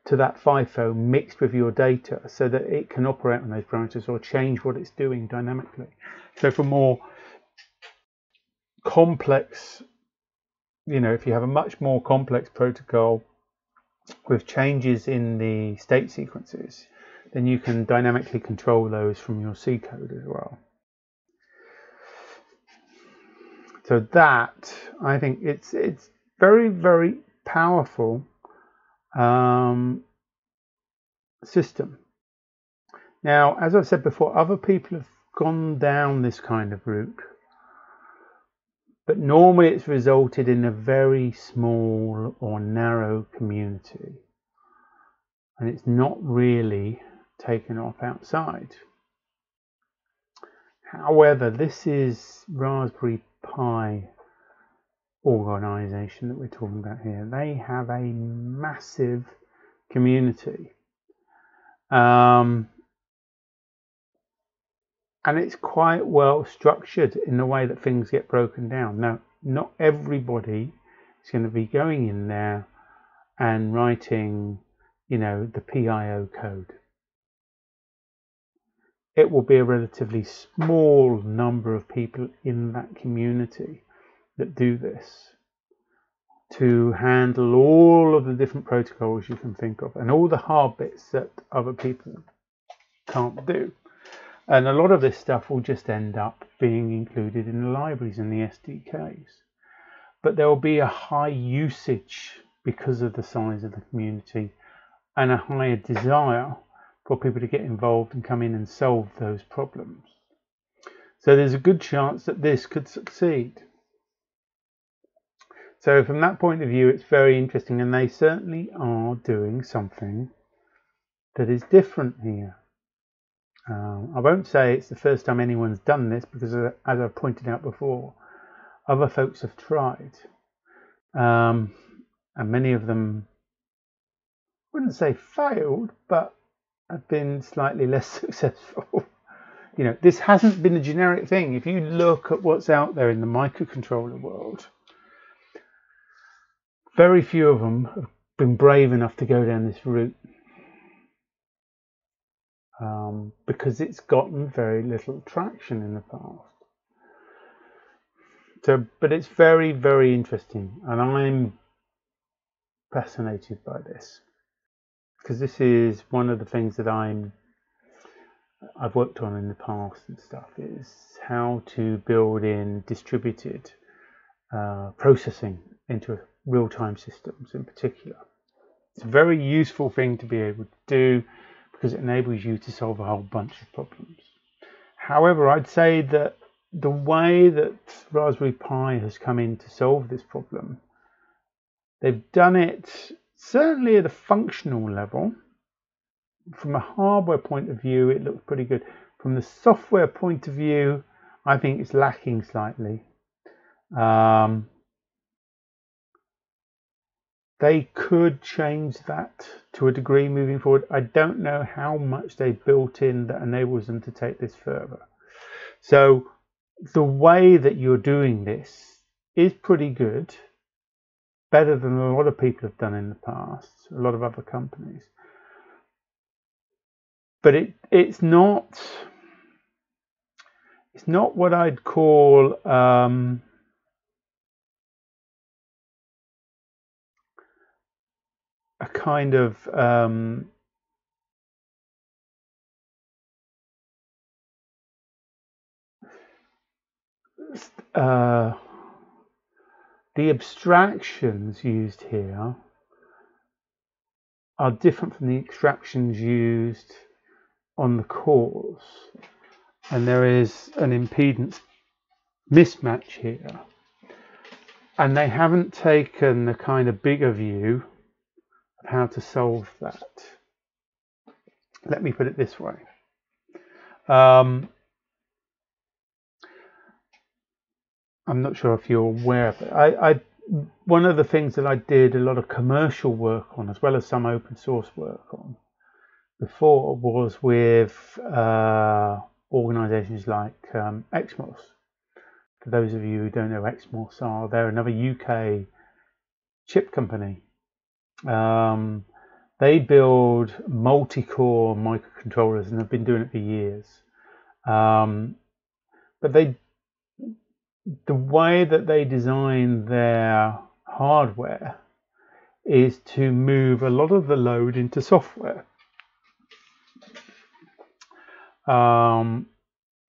[SPEAKER 1] to that FIFO mixed with your data so that it can operate on those parameters or change what it's doing dynamically. So for more complex, you know, if you have a much more complex protocol with changes in the state sequences, then you can dynamically control those from your C code as well. So that I think it's it's very very powerful um, system. Now, as I've said before, other people have gone down this kind of route, but normally it's resulted in a very small or narrow community and it's not really taken off outside. However, this is Raspberry Pi organization that we're talking about here. They have a massive community. Um, and it's quite well structured in the way that things get broken down. Now, not everybody is going to be going in there and writing, you know, the PIO code. It will be a relatively small number of people in that community that do this to handle all of the different protocols you can think of and all the hard bits that other people can't do. And a lot of this stuff will just end up being included in the libraries and the SDKs. But there will be a high usage because of the size of the community and a higher desire for people to get involved and come in and solve those problems. So there's a good chance that this could succeed. So from that point of view, it's very interesting and they certainly are doing something that is different here. Um, I won't say it's the first time anyone's done this because, uh, as I've pointed out before, other folks have tried, um, and many of them wouldn't say failed, but have been slightly less successful. you know, this hasn't been a generic thing. If you look at what's out there in the microcontroller world, very few of them have been brave enough to go down this route um, because it's gotten very little traction in the past. So, but it's very, very interesting, and I'm fascinated by this because this is one of the things that I'm I've worked on in the past and stuff is how to build in distributed uh, processing into real-time systems in particular. It's a very useful thing to be able to do because it enables you to solve a whole bunch of problems. However, I'd say that the way that Raspberry Pi has come in to solve this problem, they've done it certainly at a functional level. From a hardware point of view, it looks pretty good. From the software point of view, I think it's lacking slightly. Um, they could change that to a degree moving forward. I don't know how much they built in that enables them to take this further. So the way that you're doing this is pretty good, better than a lot of people have done in the past, a lot of other companies. But it it's not it's not what I'd call um, a kind of um, uh, the abstractions used here are different from the abstractions used on the cores and there is an impedance mismatch here. And they haven't taken the kind of bigger view how to solve that. Let me put it this way. Um, I'm not sure if you're aware of it. I, I, one of the things that I did a lot of commercial work on, as well as some open source work on, before was with uh, organisations like um, XMOS. For those of you who don't know XMOS are, they're another UK chip company um, they build multi-core microcontrollers and have been doing it for years. Um, but they, the way that they design their hardware is to move a lot of the load into software. Um,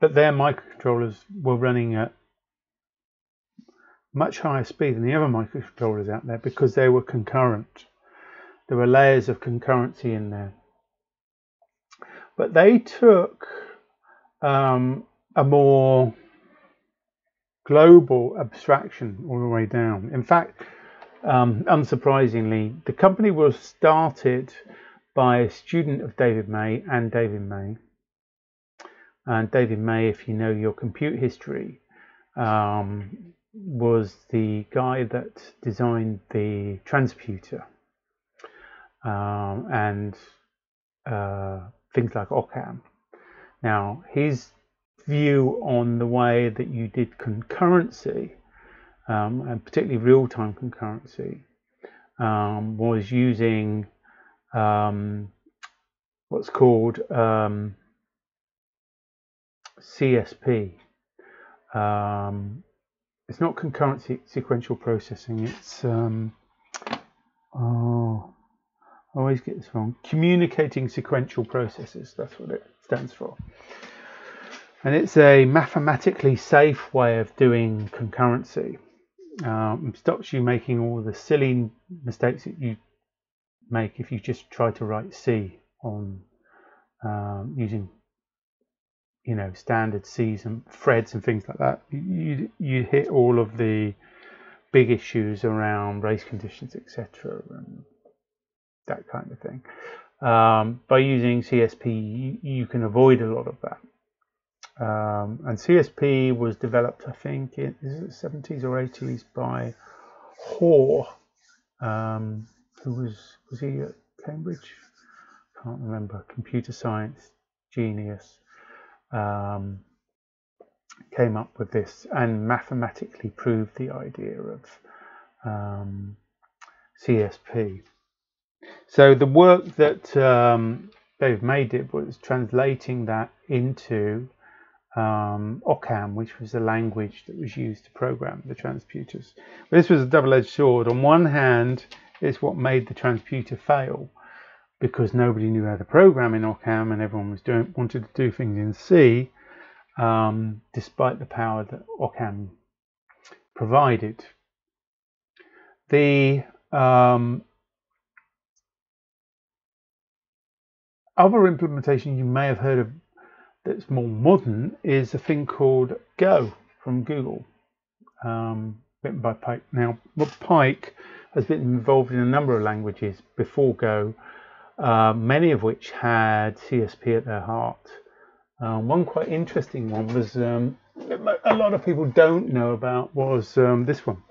[SPEAKER 1] but their microcontrollers were running at much higher speed than the other microcontrollers out there because they were concurrent there were layers of concurrency in there. But they took um, a more global abstraction all the way down. In fact, um, unsurprisingly, the company was started by a student of David May and David May. And David May, if you know your compute history, um, was the guy that designed the transputer um, and uh, things like Occam. Now, his view on the way that you did concurrency, um, and particularly real-time concurrency, um, was using um, what's called um, CSP. Um, it's not concurrency sequential processing. It's oh, I always get this wrong. Communicating sequential processes. That's what it stands for. And it's a mathematically safe way of doing concurrency. Um, stops you making all the silly mistakes that you make if you just try to write C on um, using you know standard C's and threads and things like that. You you hit all of the big issues around race conditions, etc., that kind of thing. Um, by using CSP, you, you, can avoid a lot of that. Um, and CSP was developed, I think, in the 70s or 80s by Hoare, um, who was was he at Cambridge? Can't remember. Computer science genius um, came up with this and mathematically proved the idea of um, CSP. So the work that um, they've made it was translating that into um, Occam, which was the language that was used to program the transputers. But this was a double-edged sword. On one hand, it's what made the transputer fail because nobody knew how to program in Occam and everyone was doing wanted to do things in C, um, despite the power that Occam provided. The um, other implementation you may have heard of that's more modern is a thing called Go from Google, um, written by Pike. Now, Pike has been involved in a number of languages before Go, uh, many of which had CSP at their heart. Um, one quite interesting one was um, a lot of people don't know about was um, this one,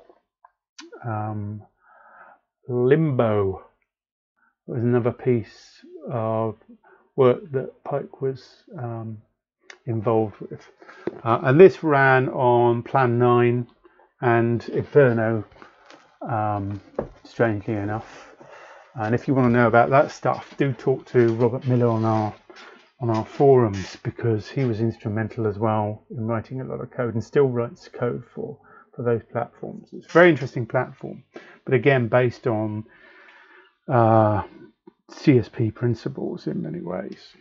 [SPEAKER 1] um, Limbo. Was another piece of work that Pike was um, involved with. Uh, and this ran on Plan 9 and Inferno, um, strangely enough. And if you want to know about that stuff, do talk to Robert Miller on our on our forums because he was instrumental as well in writing a lot of code and still writes code for for those platforms. It's a very interesting platform, but again based on uh, CSP principles in many ways.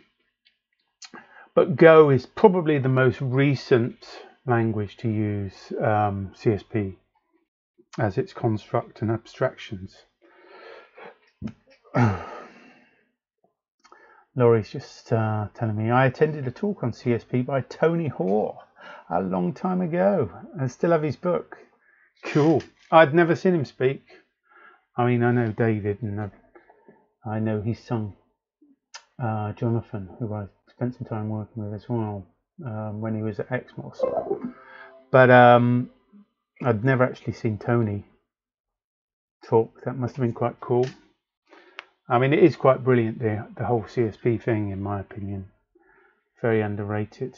[SPEAKER 1] But Go is probably the most recent language to use um, CSP as its construct and abstractions. Laurie's just uh, telling me I attended a talk on CSP by Tony Hoare a long time ago. I still have his book. Cool. I'd never seen him speak. I mean, I know David and I've I know his son, uh, Jonathan, who I spent some time working with as well um, when he was at XMOS. But um, I'd never actually seen Tony talk. That must have been quite cool. I mean, it is quite brilliant, the, the whole CSP thing, in my opinion. Very underrated.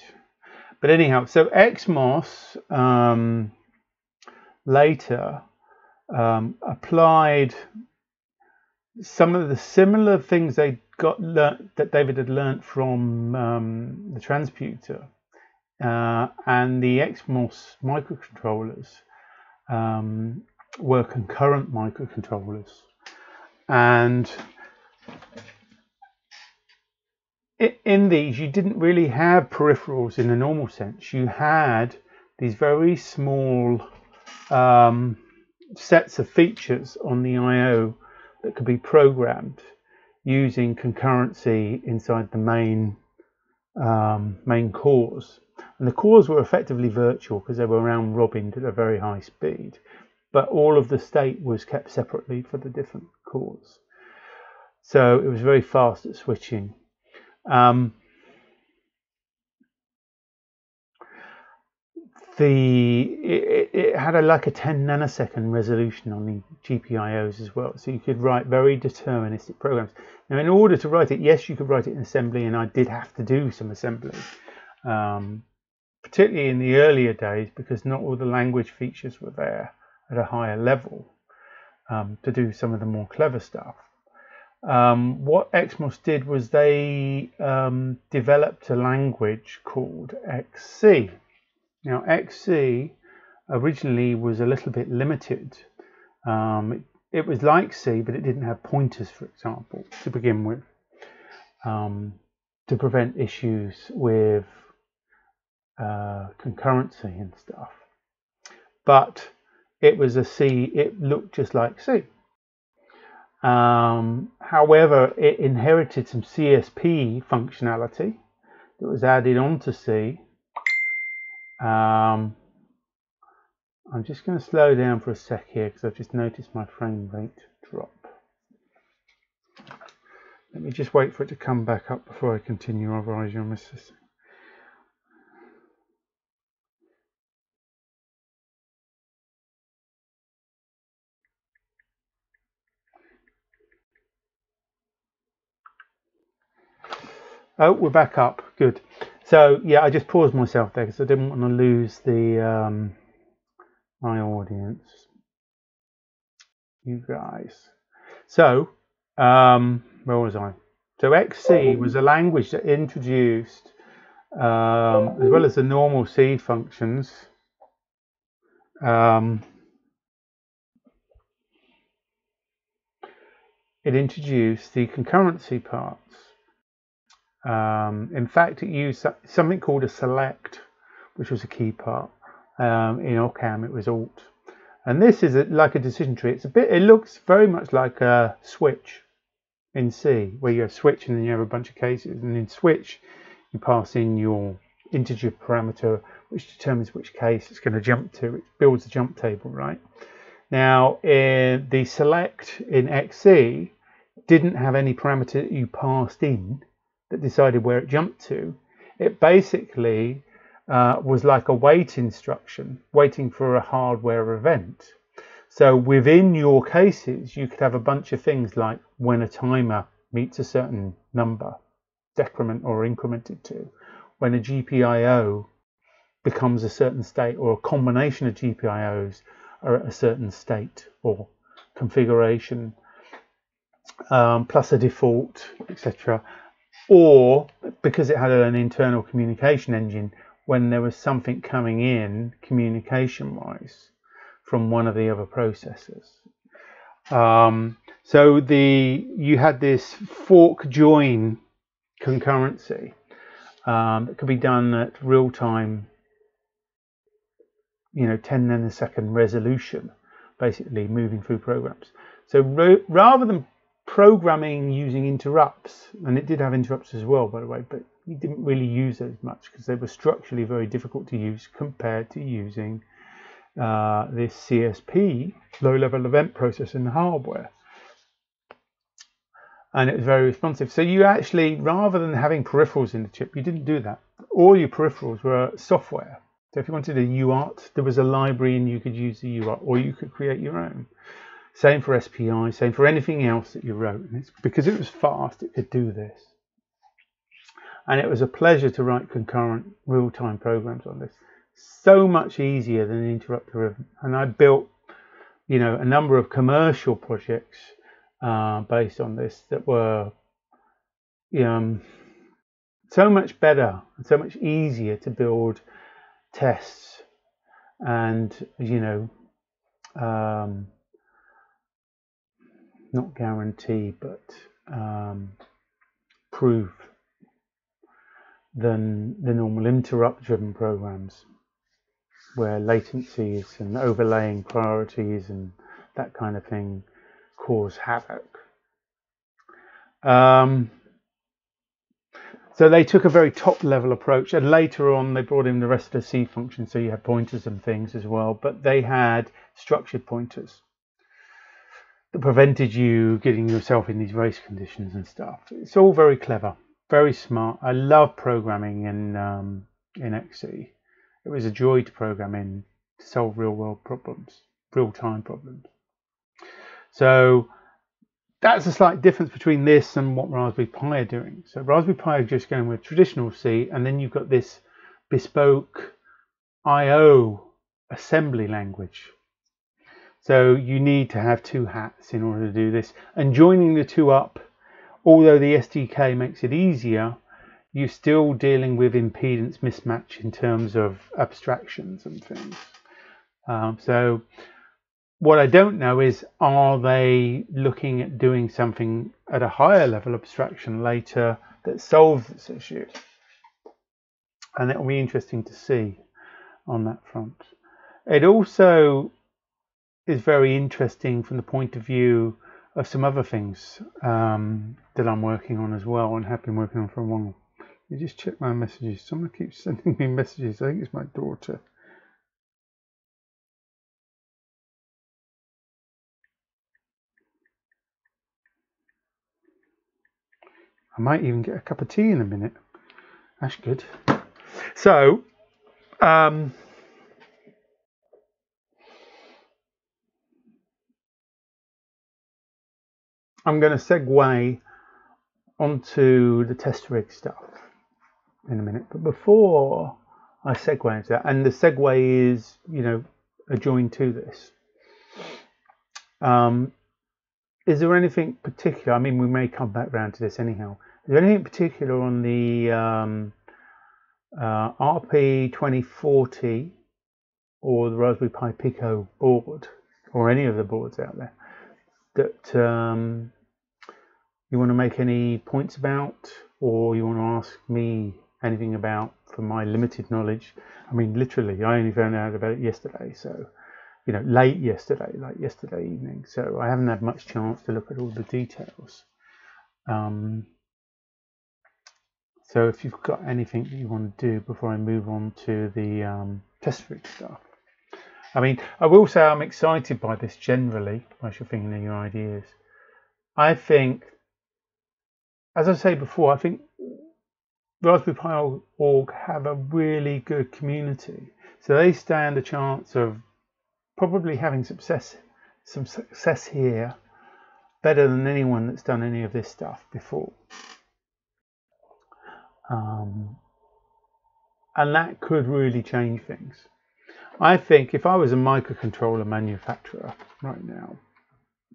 [SPEAKER 1] But anyhow, so XMOS um, later um, applied some of the similar things they got learnt, that David had learnt from um, the transputer uh, and the XMOS microcontrollers um, were concurrent microcontrollers. And in these, you didn't really have peripherals in a normal sense. You had these very small um, sets of features on the I.O that could be programmed using concurrency inside the main um, main cores. And the cores were effectively virtual because they were round robin at a very high speed. But all of the state was kept separately for the different cores. So it was very fast at switching. Um, the it, it, had a like a 10 nanosecond resolution on the GPIOs as well, so you could write very deterministic programs. Now, in order to write it, yes, you could write it in assembly, and I did have to do some assembly, um, particularly in the earlier days, because not all the language features were there at a higher level um, to do some of the more clever stuff. Um, what XMOS did was they um, developed a language called XC now XC originally was a little bit limited. Um, it, it, was like C, but it didn't have pointers, for example, to begin with, um, to prevent issues with uh, concurrency and stuff. But it was a C, it looked just like C. Um, however, it inherited some CSP functionality that was added onto C um, I'm just going to slow down for a sec here because I've just noticed my frame rate drop. Let me just wait for it to come back up before I continue, otherwise you'll miss this. Oh, we're back up. Good. So yeah, I just paused myself there because I didn't want to lose the um, my audience, you guys. So um, where was I? So XC was a language that introduced, um, as well as the normal C functions, um, it introduced the concurrency parts. Um, in fact, it used something called a select, which was a key part. Um, in Occam, it was Alt. And this is a, like a decision tree. It's a bit. It looks very much like a switch in C, where you have switch and then you have a bunch of cases. And in switch, you pass in your integer parameter, which determines which case it's going to jump to. It builds a jump table, right? Now, in the select in XC didn't have any parameter that you passed in that decided where it jumped to. It basically uh, was like a wait instruction, waiting for a hardware event. So within your cases, you could have a bunch of things like when a timer meets a certain number, decrement or incremented to, when a GPIO becomes a certain state or a combination of GPIOs are at a certain state or configuration, um, plus a default, etc or because it had an internal communication engine when there was something coming in communication wise from one of the other processors. Um, so the you had this fork join concurrency um, that could be done at real time, you know, 10 nanosecond resolution, basically moving through programs. So rather than programming using interrupts, and it did have interrupts as well, by the way, but you didn't really use those much because they were structurally very difficult to use compared to using uh, this CSP, low-level event processing hardware. And it was very responsive. So you actually, rather than having peripherals in the chip, you didn't do that. All your peripherals were software. So if you wanted a UART, there was a library and you could use the UART, or you could create your own. Same for SPI, same for anything else that you wrote. And it's because it was fast, it could do this. And it was a pleasure to write concurrent real-time programs on this. So much easier than interrupt And I built, you know, a number of commercial projects uh, based on this that were, know, so much better and so much easier to build tests and, you know, um, not guarantee, but um, prove than the normal interrupt driven programs where latencies and overlaying priorities and that kind of thing cause havoc. Um, So they took a very top level approach, and later on they brought in the rest of the C function, so you had pointers and things as well. But they had structured pointers that prevented you getting yourself in these race conditions and stuff. It's all very clever, very smart. I love programming in um, in XC. It was a joy to program in to solve real world problems, real time problems. So that's a slight difference between this and what Raspberry Pi are doing. So Raspberry Pi are just going with traditional C, and then you've got this bespoke I/O assembly language. So you need to have two hats in order to do this. And joining the two up, although the SDK makes it easier, you're still dealing with impedance mismatch in terms of abstractions and things. Um, so what I don't know is are they looking at doing something at a higher level abstraction later that solves this issue? And it will be interesting to see on that front. It also is very interesting from the point of view of some other things um, that I'm working on as well and have been working on for a while. You just check my messages. Someone keeps sending me messages. I think it's my daughter. I might even get a cup of tea in a minute. That's good. So, um, I'm going to segue onto the test rig stuff in a minute. But before I segue into that, and the segue is, you know, adjoined to this. Um, is there anything particular? I mean, we may come back round to this anyhow. Is there anything particular on the um, uh, RP2040 or the Raspberry Pi Pico board, or any of the boards out there, that um, you want to make any points about, or you want to ask me anything about from my limited knowledge? I mean, literally, I only found out about it yesterday, so you know, late yesterday, like yesterday evening. So I haven't had much chance to look at all the details. Um, so if you've got anything that you want to do before I move on to the um, test rig stuff. I mean, I will say I'm excited by this generally, you're thinking of your ideas. I think, as I say before, I think Raspberry Pi org have a really good community. So they stand a chance of probably having success, some success here better than anyone that's done any of this stuff before. Um, and that could really change things. I think if I was a microcontroller manufacturer right now,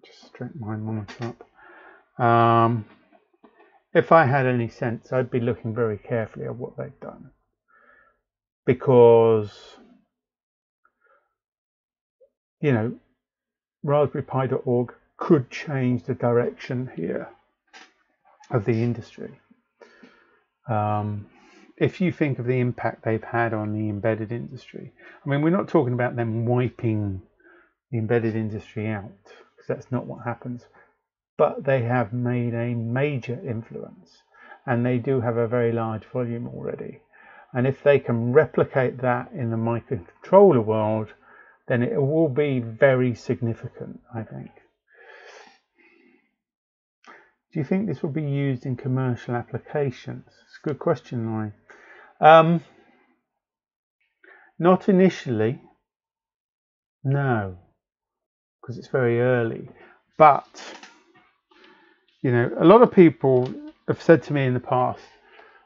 [SPEAKER 1] just straighten my monitor up. Um, if I had any sense, I'd be looking very carefully at what they've done. Because you know, raspberrypi.org could change the direction here of the industry. Um, if you think of the impact they've had on the embedded industry, I mean, we're not talking about them wiping the embedded industry out, because that's not what happens, but they have made a major influence and they do have a very large volume already. And if they can replicate that in the microcontroller world, then it will be very significant, I think. Do you think this will be used in commercial applications? It's a good question, Laurie. Um, not initially, no, because it's very early. But, you know, a lot of people have said to me in the past,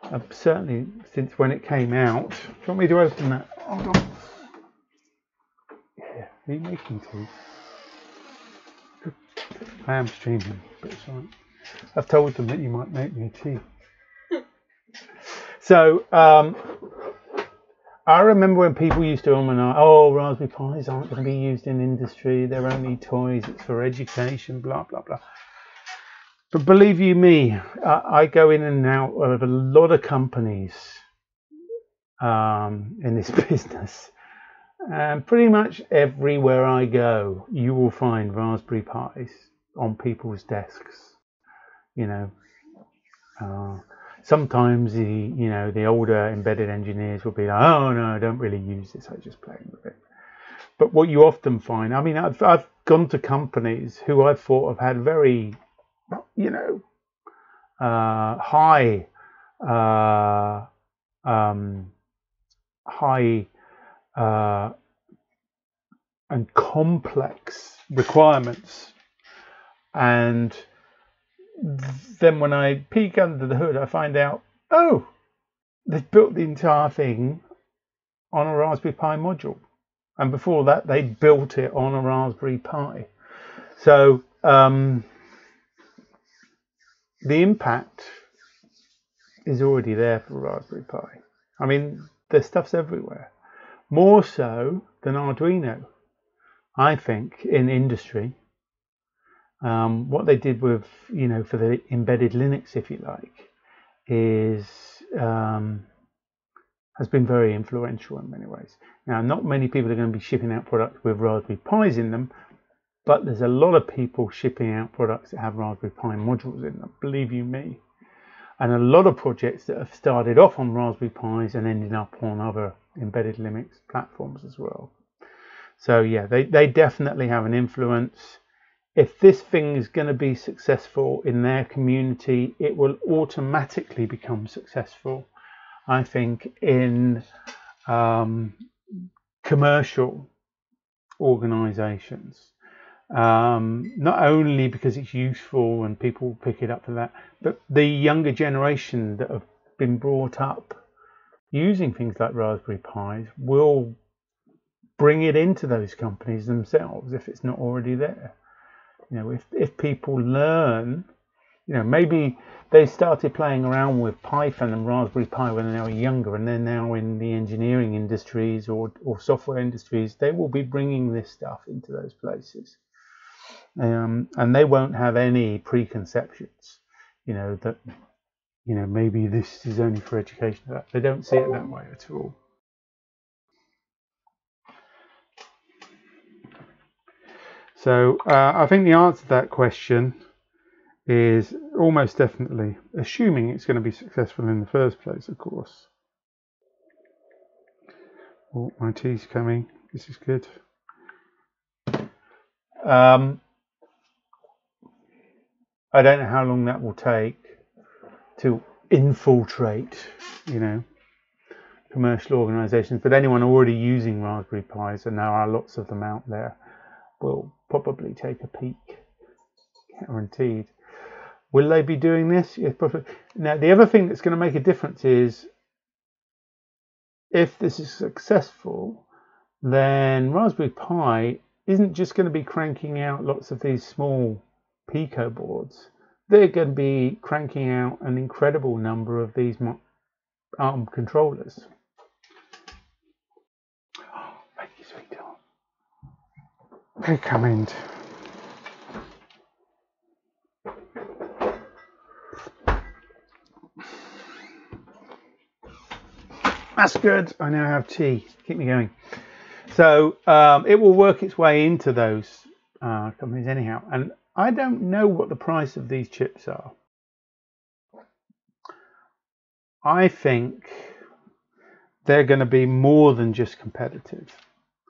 [SPEAKER 1] uh, certainly since when it came out, do you want me to open that? Hold on. Yeah, Are you making tea? I am streaming, but it's alright. I've told them that you might make me tea. so, um, I remember when people used to and oh, Raspberry Pis aren't going to be used in industry, they're only toys, it's for education, blah, blah, blah. But believe you me, I go in and out of a lot of companies um, in this business and pretty much everywhere I go, you will find Raspberry Pis on people's desks. You know, uh, sometimes the you know the older embedded engineers will be like, oh no, I don't really use this. I just playing with it. But what you often find, I mean, I've I've gone to companies who I thought have had very, you know, uh, high, uh, um, high uh, and complex requirements, and then when I peek under the hood, I find out, oh, they've built the entire thing on a Raspberry Pi module. And before that, they built it on a Raspberry Pi. So um, the impact is already there for Raspberry Pi. I mean, the stuff's everywhere. More so than Arduino, I think, in industry um, what they did with, you know, for the embedded Linux, if you like, is um, has been very influential in many ways. Now, not many people are going to be shipping out products with Raspberry Pis in them, but there's a lot of people shipping out products that have Raspberry Pi modules in them, believe you me. And a lot of projects that have started off on Raspberry Pis and ended up on other embedded Linux platforms as well. So yeah, they, they definitely have an influence if this thing is going to be successful in their community, it will automatically become successful, I think, in um, commercial organizations. Um, not only because it's useful and people pick it up for that, but the younger generation that have been brought up using things like Raspberry Pis will bring it into those companies themselves if it's not already there. You know, if if people learn, you know, maybe they started playing around with Python and Raspberry Pi when they were younger, and they're now in the engineering industries or or software industries. They will be bringing this stuff into those places, um, and they won't have any preconceptions. You know that, you know, maybe this is only for education. They don't see it that way at all. So uh, I think the answer to that question is almost definitely, assuming it's going to be successful in the first place, of course. Oh, my tea's coming. This is good. Um, I don't know how long that will take to infiltrate, you know, commercial organizations, but anyone already using Raspberry Pis, and there are lots of them out there, will probably take a peek, guaranteed. Will they be doing this? Yes, probably. Now, the other thing that's going to make a difference is if this is successful, then Raspberry Pi isn't just going to be cranking out lots of these small Pico boards. They're going to be cranking out an incredible number of these ARM controllers. In. That's good. I now have tea. Keep me going. So um, it will work its way into those uh, companies anyhow. And I don't know what the price of these chips are. I think they're going to be more than just competitive.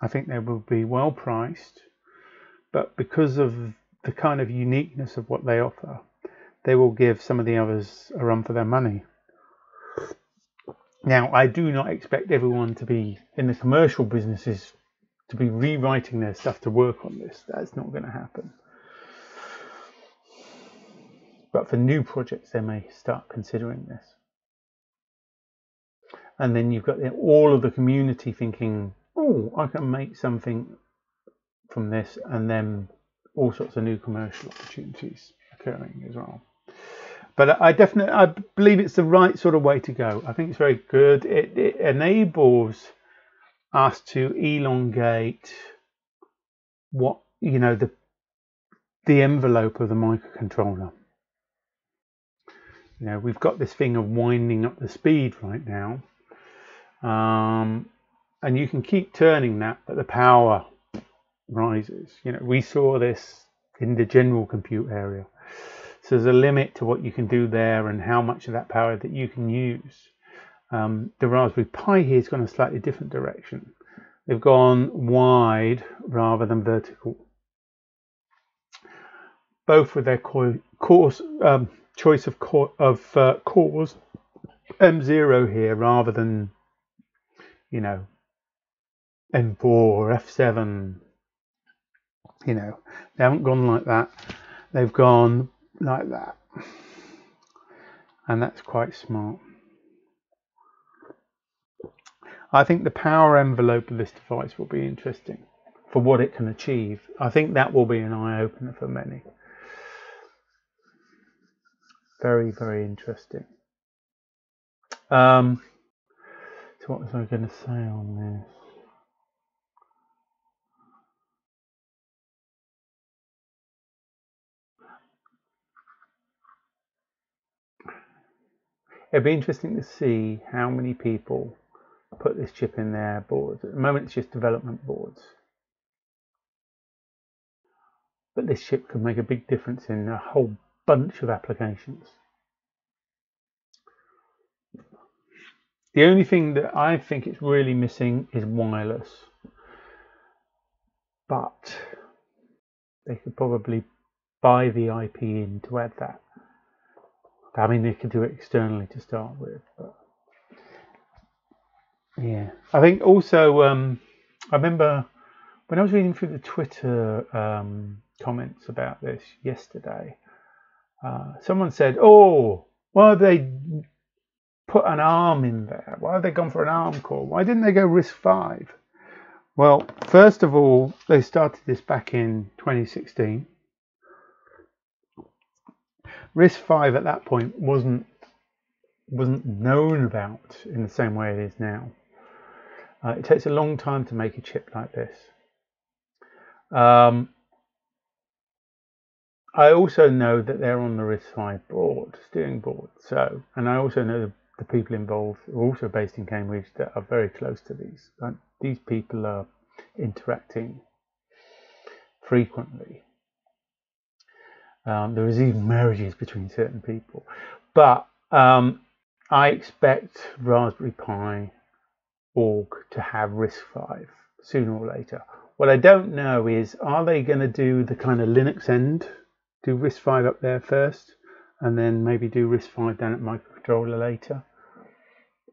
[SPEAKER 1] I think they will be well priced but because of the kind of uniqueness of what they offer, they will give some of the others a run for their money. Now, I do not expect everyone to be in the commercial businesses to be rewriting their stuff to work on this. That's not going to happen. But for new projects, they may start considering this. And then you've got all of the community thinking, oh, I can make something from this, and then all sorts of new commercial opportunities occurring as well. But I definitely I believe it's the right sort of way to go. I think it's very good. It, it enables us to elongate what you know the the envelope of the microcontroller. You know, we've got this thing of winding up the speed right now. Um, and you can keep turning that, but the power rises. You know, we saw this in the general compute area. So there's a limit to what you can do there and how much of that power that you can use. Um, the Raspberry Pi here has gone a slightly different direction. They've gone wide rather than vertical. Both with their course um, choice of, core, of uh, cores M0 here rather than, you know, M4 or F7. You know, they haven't gone like that. They've gone like that. And that's quite smart. I think the power envelope of this device will be interesting for what it can achieve. I think that will be an eye opener for many. Very, very interesting. Um, so what was I going to say on this? It'd be interesting to see how many people put this chip in their boards. At the moment, it's just development boards. But this chip could make a big difference in a whole bunch of applications. The only thing that I think it's really missing is wireless. But they could probably buy the IP in to add that. I mean, they could do it externally to start with. But yeah, I think also um, I remember when I was reading through the Twitter um, comments about this yesterday. Uh, someone said, "Oh, why have they put an ARM in there? Why have they gone for an ARM core? Why didn't they go RISC-V?" Well, first of all, they started this back in 2016. RISC-V at that point wasn't wasn't known about in the same way it is now. Uh, it takes a long time to make a chip like this. Um, I also know that they're on the RISC-V board, steering board. So, and I also know the, the people involved are also based in Cambridge that are very close to these. these people are interacting frequently. Um, there is even marriages between certain people, but um, I expect Raspberry Pi org to have RISC-V sooner or later. What I don't know is, are they going to do the kind of Linux end, do RISC-V up there first, and then maybe do RISC-V down at microcontroller later?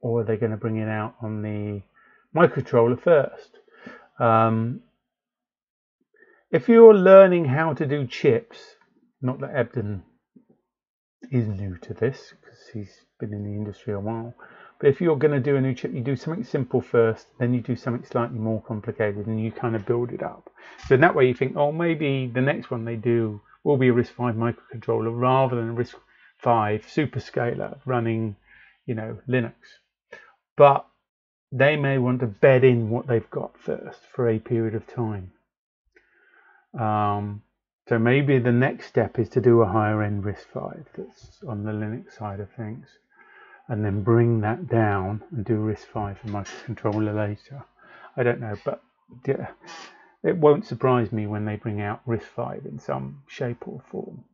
[SPEAKER 1] Or are they going to bring it out on the microcontroller first? Um, if you're learning how to do chips, not that Eben is new to this, because he's been in the industry a while, but if you're going to do a new chip, you do something simple first, then you do something slightly more complicated, and you kind of build it up. So in that way, you think, oh, maybe the next one they do will be a RISC-V microcontroller rather than a RISC-V superscalar running, you know, Linux. But they may want to bed in what they've got first for a period of time. Um, so maybe the next step is to do a higher end RISC-V that's on the Linux side of things and then bring that down and do RISC-V for microcontroller later. I don't know, but yeah, it won't surprise me when they bring out RISC-V in some shape or form.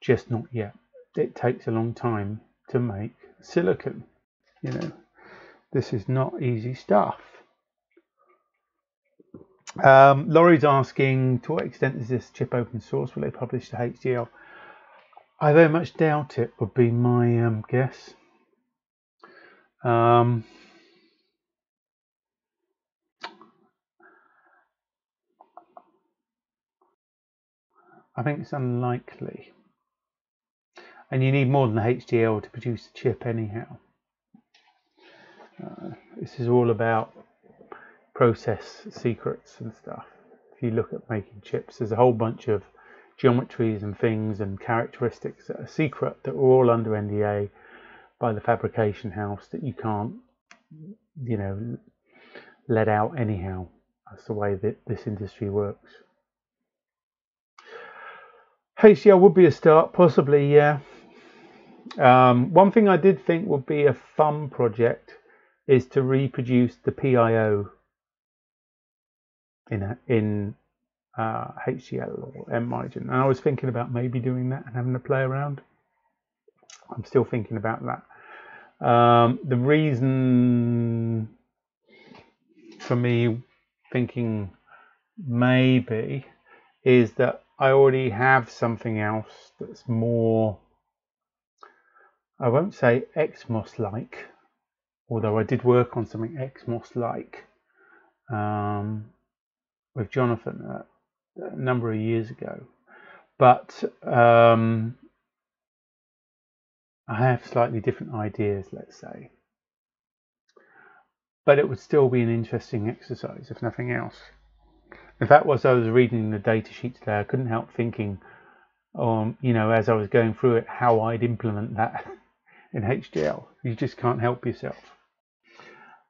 [SPEAKER 1] Just not yet. It takes a long time to make silicon. You know, this is not easy stuff. Um, Laurie's asking, to what extent is this chip open source? Will they publish the HDL? I very much doubt it, would be my um, guess. Um, I think it's unlikely. And you need more than the HDL to produce the chip anyhow. Uh, this is all about process secrets and stuff. If you look at making chips, there's a whole bunch of geometries and things and characteristics that are secret that are all under NDA by the fabrication house that you can't, you know, let out anyhow. That's the way that this industry works. HDL would be a start, possibly, yeah. Um, one thing I did think would be a fun project is to reproduce the PIO in in uh, HDL or nMigen. And I was thinking about maybe doing that and having a play around. I'm still thinking about that. Um, the reason for me thinking maybe is that I already have something else that's more, I won't say XMOS like, although I did work on something XMOS like um, with Jonathan a, a, number of years ago. But um, I have slightly different ideas, let's say. But it would still be an interesting exercise, if nothing else. In fact, whilst I was reading the data sheet today, I couldn't help thinking, um, you know, as I was going through it, how I'd implement that in HDL. You just can't help yourself.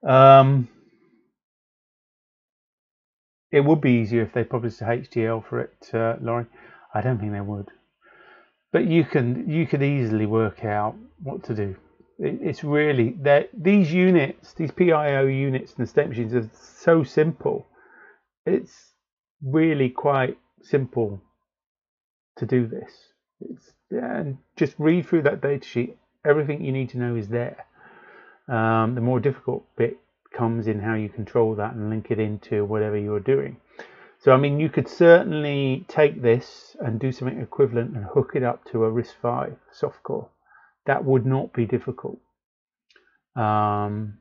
[SPEAKER 1] Um, it would be easier if they published a HDL for it, uh, Laurie. I don't think they would. But you can you could easily work out what to do. It, it's really that these units, these PIO units and the state machines are so simple. It's really quite simple to do this. It's and just read through that data sheet. Everything you need to know is there. Um, the more difficult bit comes in how you control that and link it into whatever you're doing. So, I mean, you could certainly take this and do something equivalent and hook it up to a RISC-V softcore. That would not be difficult. Um,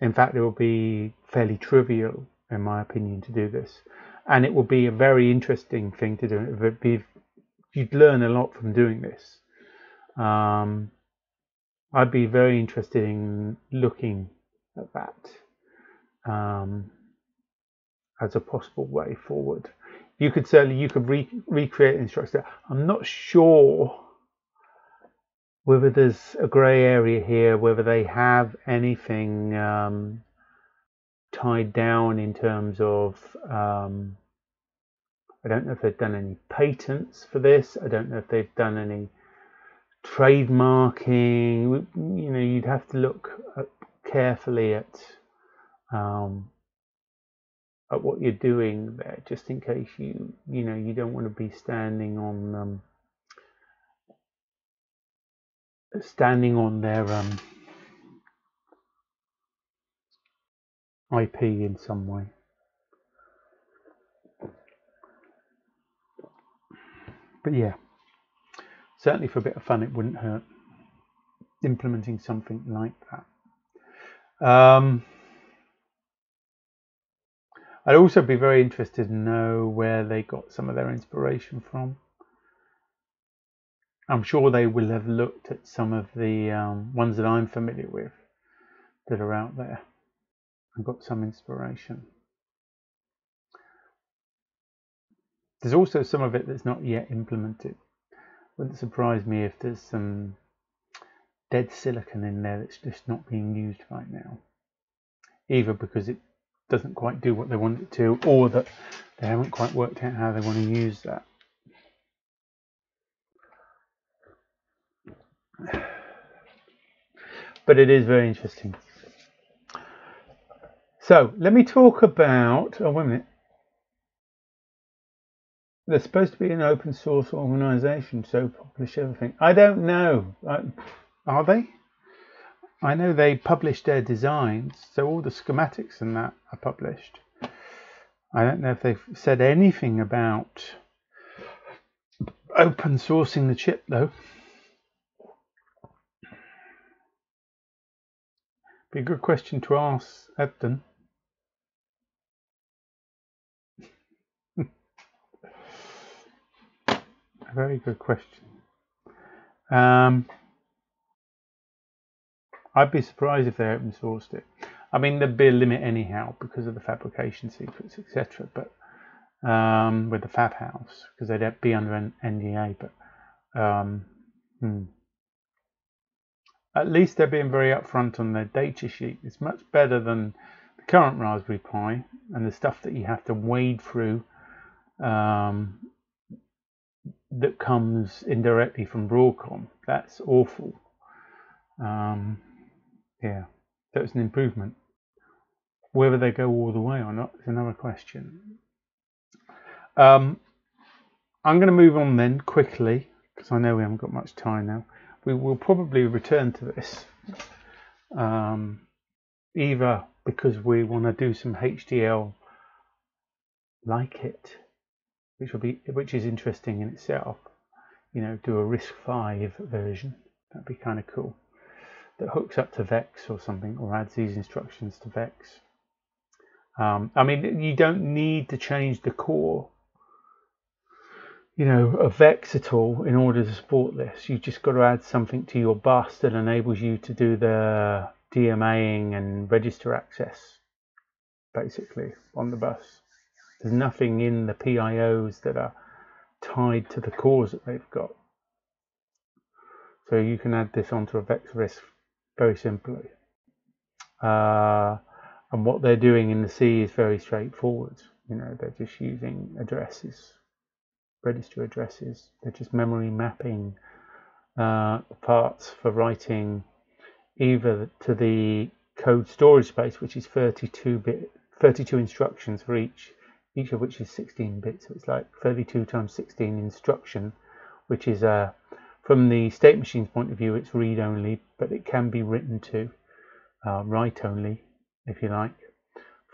[SPEAKER 1] in fact, it will be fairly trivial, in my opinion, to do this. And it would be a very interesting thing to do. It would be, you'd learn a lot from doing this. Um, I'd be very interested in looking at that um, as a possible way forward. You could certainly you could re recreate instructor. I'm not sure whether there's a grey area here, whether they have anything um, tied down in terms of. Um, I don't know if they've done any patents for this. I don't know if they've done any trademarking. You know, you'd have to look carefully at um, at what you're doing there, just in case you you know you don't want to be standing on um, standing on their um, IP in some way. But yeah, certainly for a bit of fun, it wouldn't hurt implementing something like that. Um, I'd also be very interested to know where they got some of their inspiration from. I'm sure they will have looked at some of the um, ones that I'm familiar with that are out there and got some inspiration. There's also some of it that's not yet implemented. Wouldn't surprise me if there's some dead silicon in there that's just not being used right now. Either because it doesn't quite do what they want it to, or that they haven't quite worked out how they want to use that. But it is very interesting. So let me talk about, oh wait a minute. They're supposed to be an open source organization, so publish everything. I don't know. Are they? I know they publish their designs, so all the schematics and that are published. I don't know if they've said anything about open sourcing the chip though. Be a good question to ask Eben. a very good question. Um, I'd be surprised if they open sourced it. I mean, there'd be a limit anyhow because of the fabrication secrets, etc. But um, with the Fab House, because they'd be under an NDA. But um, hmm. at least they're being very upfront on their data sheet. It's much better than the current Raspberry Pi and the stuff that you have to wade through um, that comes indirectly from Broadcom. That's awful. Um, yeah, that's an improvement. Whether they go all the way or not is another question. Um, I'm going to move on then quickly because I know we haven't got much time now. We will probably return to this um, either because we want to do some HDL like it, which will be which is interesting in itself. You know, do a risk five version. That'd be kind of cool. That hooks up to Vex or something, or adds these instructions to Vex. Um, I mean, you don't need to change the core, you know, of Vex at all in order to support this. You just got to add something to your bus that enables you to do the DMAing and register access, basically, on the bus. There's nothing in the PIOs that are tied to the cores that they've got. So you can add this onto a Vex RISC very simply. Uh, and what they're doing in the C is very straightforward. You know, they're just using addresses, register addresses. They're just memory mapping uh, parts for writing either to the code storage space, which is 32 bit, 32 instructions for each, each of which is 16 bits. So it's like 32 times 16 instruction, which is uh, from the state machine's point of view, it's read only, but it can be written to uh, write only if you like,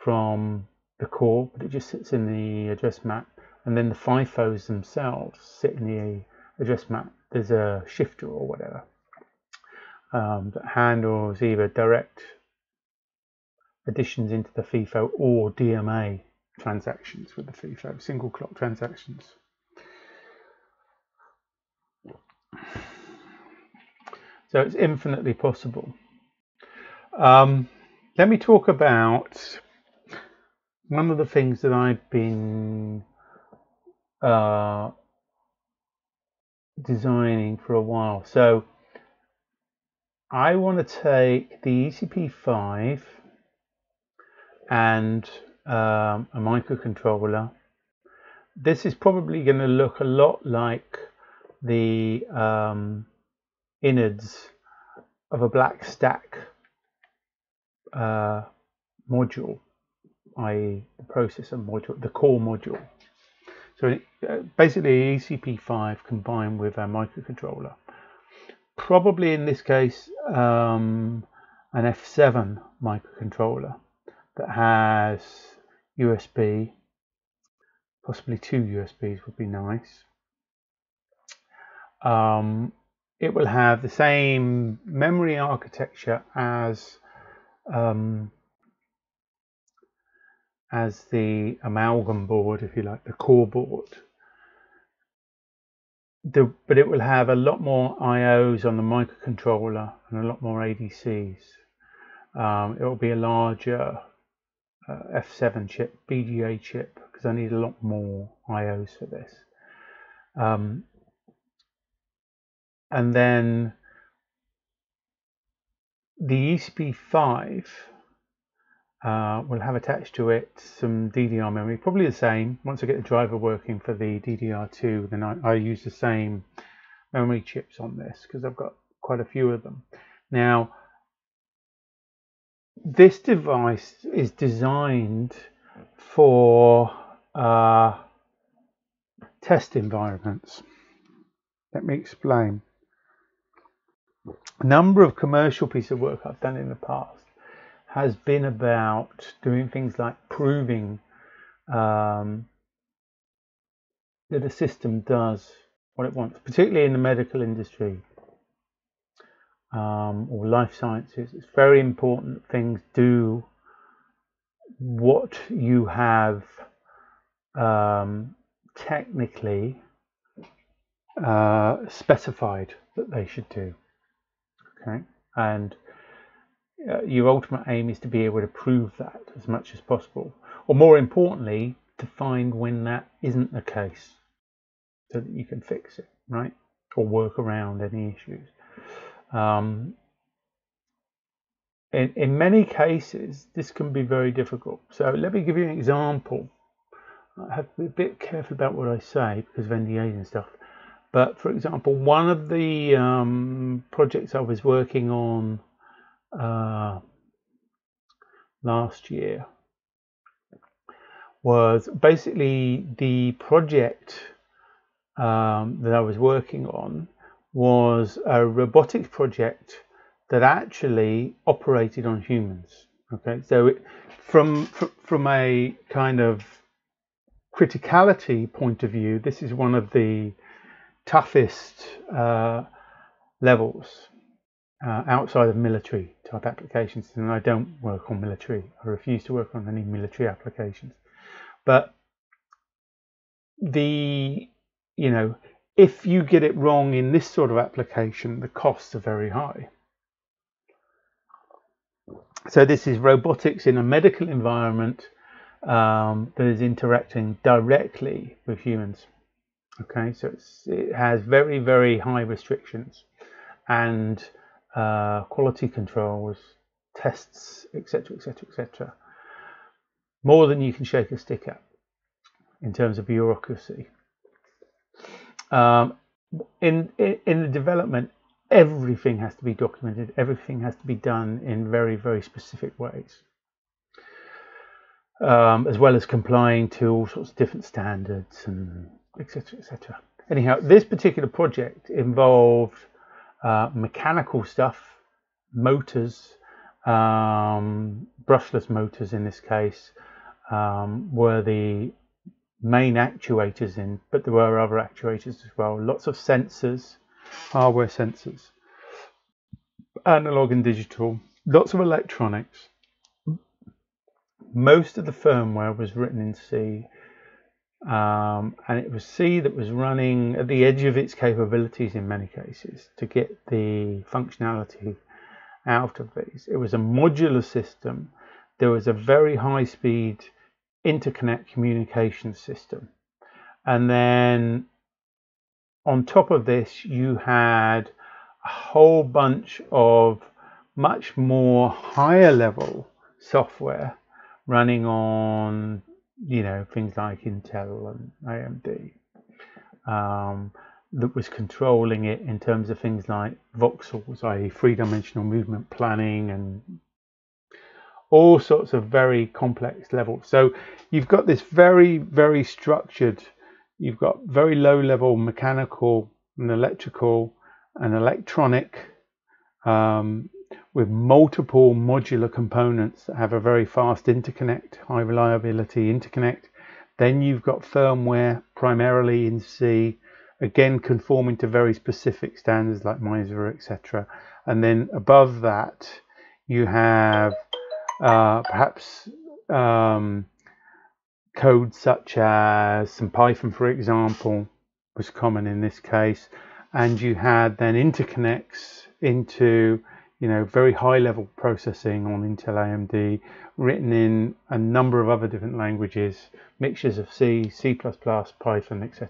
[SPEAKER 1] from the core, but it just sits in the address map. And then the FIFOs themselves sit in the address map. There's a shifter or whatever um, that handles either direct additions into the FIFO or DMA transactions with the FIFO, single clock transactions. So it's infinitely possible. Um, let me talk about one of the things that I've been uh, designing for a while. So I want to take the ECP5 and um, a microcontroller. This is probably going to look a lot like the um, innards of a black stack uh, module, i.e. the processor module, the core module. So uh, basically ECP5 combined with a microcontroller. Probably in this case um, an F7 microcontroller that has USB, possibly two USBs would be nice. Um, it will have the same memory architecture as um, as the amalgam board, if you like, the core board. The, but it will have a lot more IOs on the microcontroller and a lot more ADCs. Um, it will be a larger uh, F7 chip, BGA chip, because I need a lot more IOs for this. Um, and then the ECP5 uh, will have attached to it some DDR memory, probably the same. Once I get the driver working for the DDR2, then I, I use the same memory chips on this because I've got quite a few of them. Now, this device is designed for uh, test environments. Let me explain number of commercial pieces of work I've done in the past has been about doing things like proving um, that a system does what it wants, particularly in the medical industry um, or life sciences. It's very important things do what you have um, technically uh, specified that they should do and uh, your ultimate aim is to be able to prove that as much as possible. Or more importantly to find when that isn't the case so that you can fix it right? Or work around any issues. Um, in, in many cases this can be very difficult. So let me give you an example. I have to be a bit careful about what I say because of NDAs and stuff but for example, one of the um, projects I was working on uh, last year was basically the project um, that I was working on was a robotics project that actually operated on humans. Okay, so it, from from a kind of criticality point of view, this is one of the toughest uh, levels uh, outside of military type applications. And I don't work on military. I refuse to work on any military applications. But the you know if you get it wrong in this sort of application, the costs are very high. So this is robotics in a medical environment um, that is interacting directly with humans. Okay, so it has very, very high restrictions and uh, quality controls, tests, etc., etc., etc. More than you can shake a stick at in terms of bureaucracy. Um, in, in, in the development, everything has to be documented. Everything has to be done in very very specific ways, um, as well as complying to all sorts of different standards and etc. etc. Anyhow, this particular project involved uh, mechanical stuff, motors, um, brushless motors in this case, um, were the main actuators in, but there were other actuators as well. Lots of sensors, hardware sensors, analog and digital, lots of electronics. Most of the firmware was written in C, um, and it was C that was running at the edge of its capabilities in many cases to get the functionality out of these. It was a modular system. There was a very high speed interconnect communication system. And then on top of this, you had a whole bunch of much more higher level software running on, you know, things like Intel and AMD. Um, that was controlling it in terms of things like voxels, i.e., three dimensional movement planning and all sorts of very complex levels. So you've got this very, very structured, you've got very low level mechanical and electrical and electronic um, with multiple modular components that have a very fast interconnect, high reliability interconnect. Then you've got firmware primarily in C, again conforming to very specific standards like MISRA, etc. And then above that, you have uh, perhaps um, code such as some Python, for example, was common in this case, and you had then interconnects into you know very high level processing on Intel AMD written in a number of other different languages mixtures of C C++ Python etc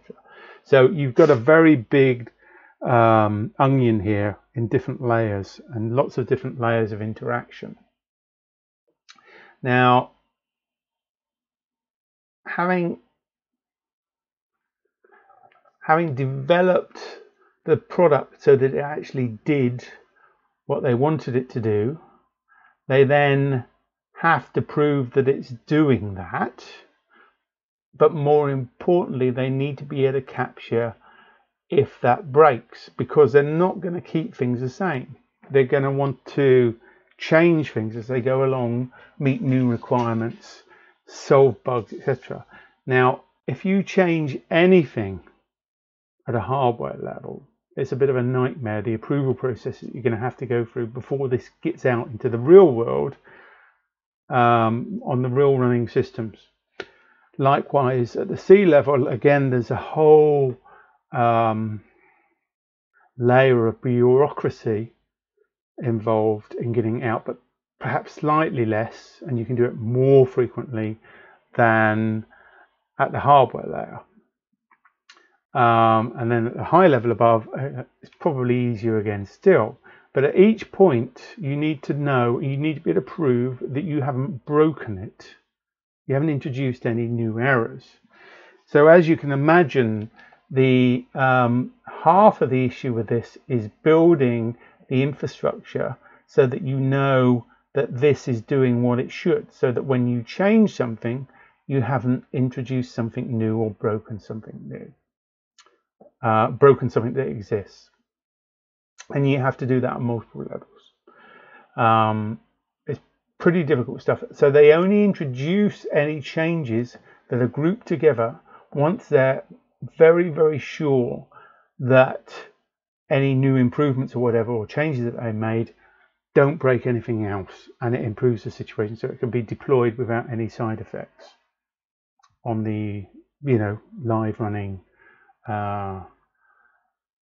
[SPEAKER 1] so you've got a very big um, onion here in different layers and lots of different layers of interaction. Now, having having developed the product so that it actually did what they wanted it to do, they then have to prove that it's doing that. But more importantly, they need to be able to capture if that breaks because they're not going to keep things the same. They're going to want to change things as they go along, meet new requirements, solve bugs, etc. Now, if you change anything at a hardware level, it's a bit of a nightmare. The approval process that you're going to have to go through before this gets out into the real world um, on the real running systems. Likewise, at the C level, again, there's a whole um, layer of bureaucracy involved in getting out, but perhaps slightly less, and you can do it more frequently than at the hardware layer. Um, and then at the high level above, uh, it's probably easier again still. But at each point, you need to know, you need to be able to prove that you haven't broken it. You haven't introduced any new errors. So as you can imagine, the um, half of the issue with this is building the infrastructure so that you know that this is doing what it should so that when you change something you haven't introduced something new or broken something new, uh, broken something that exists. And you have to do that on multiple levels. Um, it's pretty difficult stuff. So they only introduce any changes that are grouped together once they're very, very sure that any new improvements or whatever or changes that they made don't break anything else and it improves the situation so it can be deployed without any side effects on the you know live running uh,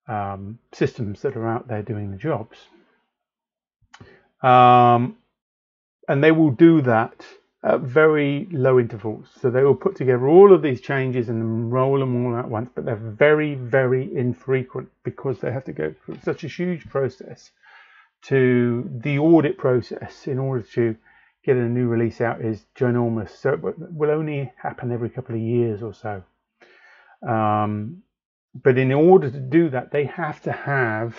[SPEAKER 1] um, systems that are out there doing the jobs um, and they will do that at very low intervals so they will put together all of these changes and roll them all at once but they're very very infrequent because they have to go through such a huge process to the audit process in order to get a new release out is ginormous. So it will only happen every couple of years or so. Um, but in order to do that, they have to have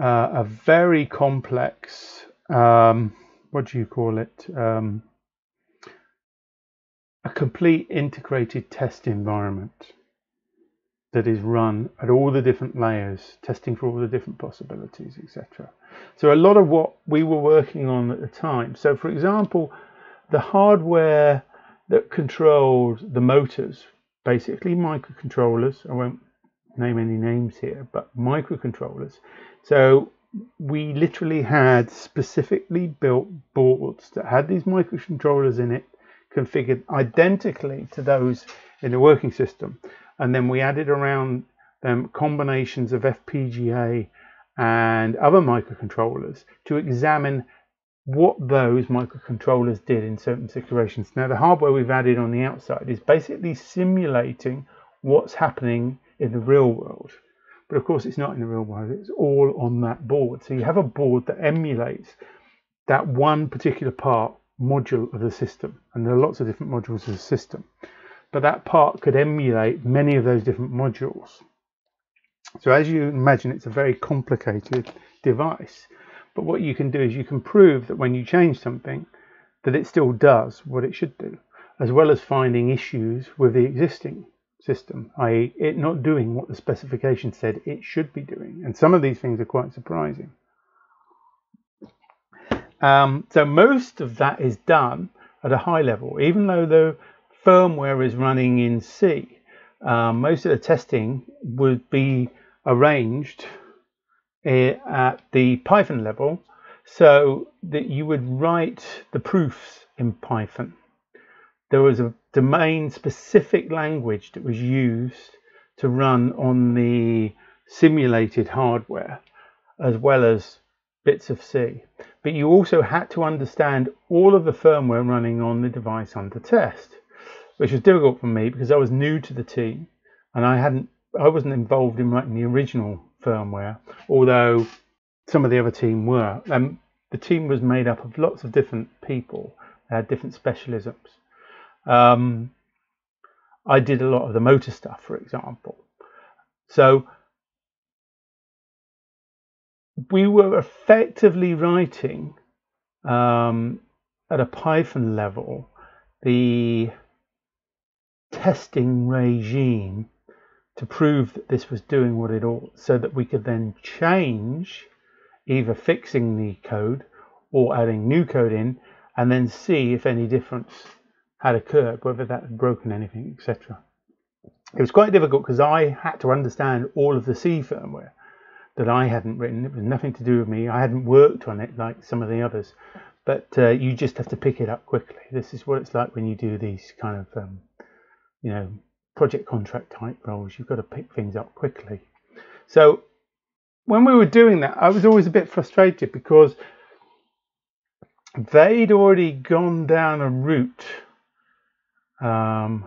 [SPEAKER 1] uh, a very complex, um, what do you call it? Um, a complete integrated test environment that is run at all the different layers, testing for all the different possibilities, etc. So a lot of what we were working on at the time. So for example, the hardware that controlled the motors, basically microcontrollers. I won't name any names here, but microcontrollers. So we literally had specifically built boards that had these microcontrollers in it configured identically to those in the working system and then we added around them combinations of FPGA and other microcontrollers to examine what those microcontrollers did in certain situations. Now the hardware we've added on the outside is basically simulating what's happening in the real world. But of course it's not in the real world, it's all on that board. So you have a board that emulates that one particular part module of the system. And there are lots of different modules of the system but that part could emulate many of those different modules. So as you imagine, it's a very complicated device. But what you can do is you can prove that when you change something, that it still does what it should do, as well as finding issues with the existing system, i.e. it not doing what the specification said it should be doing. And some of these things are quite surprising. Um, so most of that is done at a high level, even though the firmware is running in C. Um, most of the testing would be arranged Eh, at the Python level so that you would write the proofs in Python. There was a domain specific language that was used to run on the simulated hardware as well as bits of C. But you also had to understand all of the firmware running on the device under test which was difficult for me because I was new to the team and I hadn't I wasn't involved in writing the original firmware, although some of the other team were. And the team was made up of lots of different people, they had different specialisms. Um, I did a lot of the motor stuff, for example. So we were effectively writing um, at a Python level the testing regime to prove that this was doing what it ought so that we could then change either fixing the code or adding new code in and then see if any difference had occurred, whether that had broken anything, etc. It was quite difficult because I had to understand all of the C firmware that I hadn't written. It was nothing to do with me. I hadn't worked on it like some of the others. But uh, you just have to pick it up quickly. This is what it's like when you do these kind of um, you know, project contract type roles. You've got to pick things up quickly. So when we were doing that, I was always a bit frustrated because they'd already gone down a route um,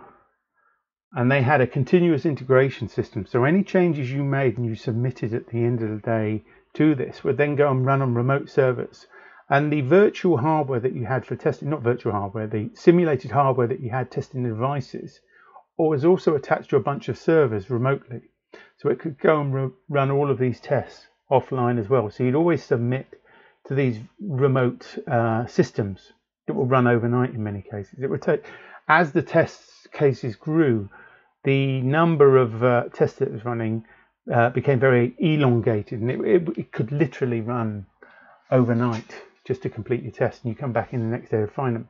[SPEAKER 1] and they had a continuous integration system. So any changes you made and you submitted at the end of the day to this would then go and run on remote servers. And the virtual hardware that you had for testing, not virtual hardware, the simulated hardware that you had testing the devices or was also attached to a bunch of servers remotely. So it could go and run all of these tests offline as well. So you'd always submit to these remote uh, systems that will run overnight in many cases. It would take, as the test cases grew, the number of uh, tests that was running uh, became very elongated, and it, it, it, could literally run overnight just to complete your test, and you come back in the next day to find them.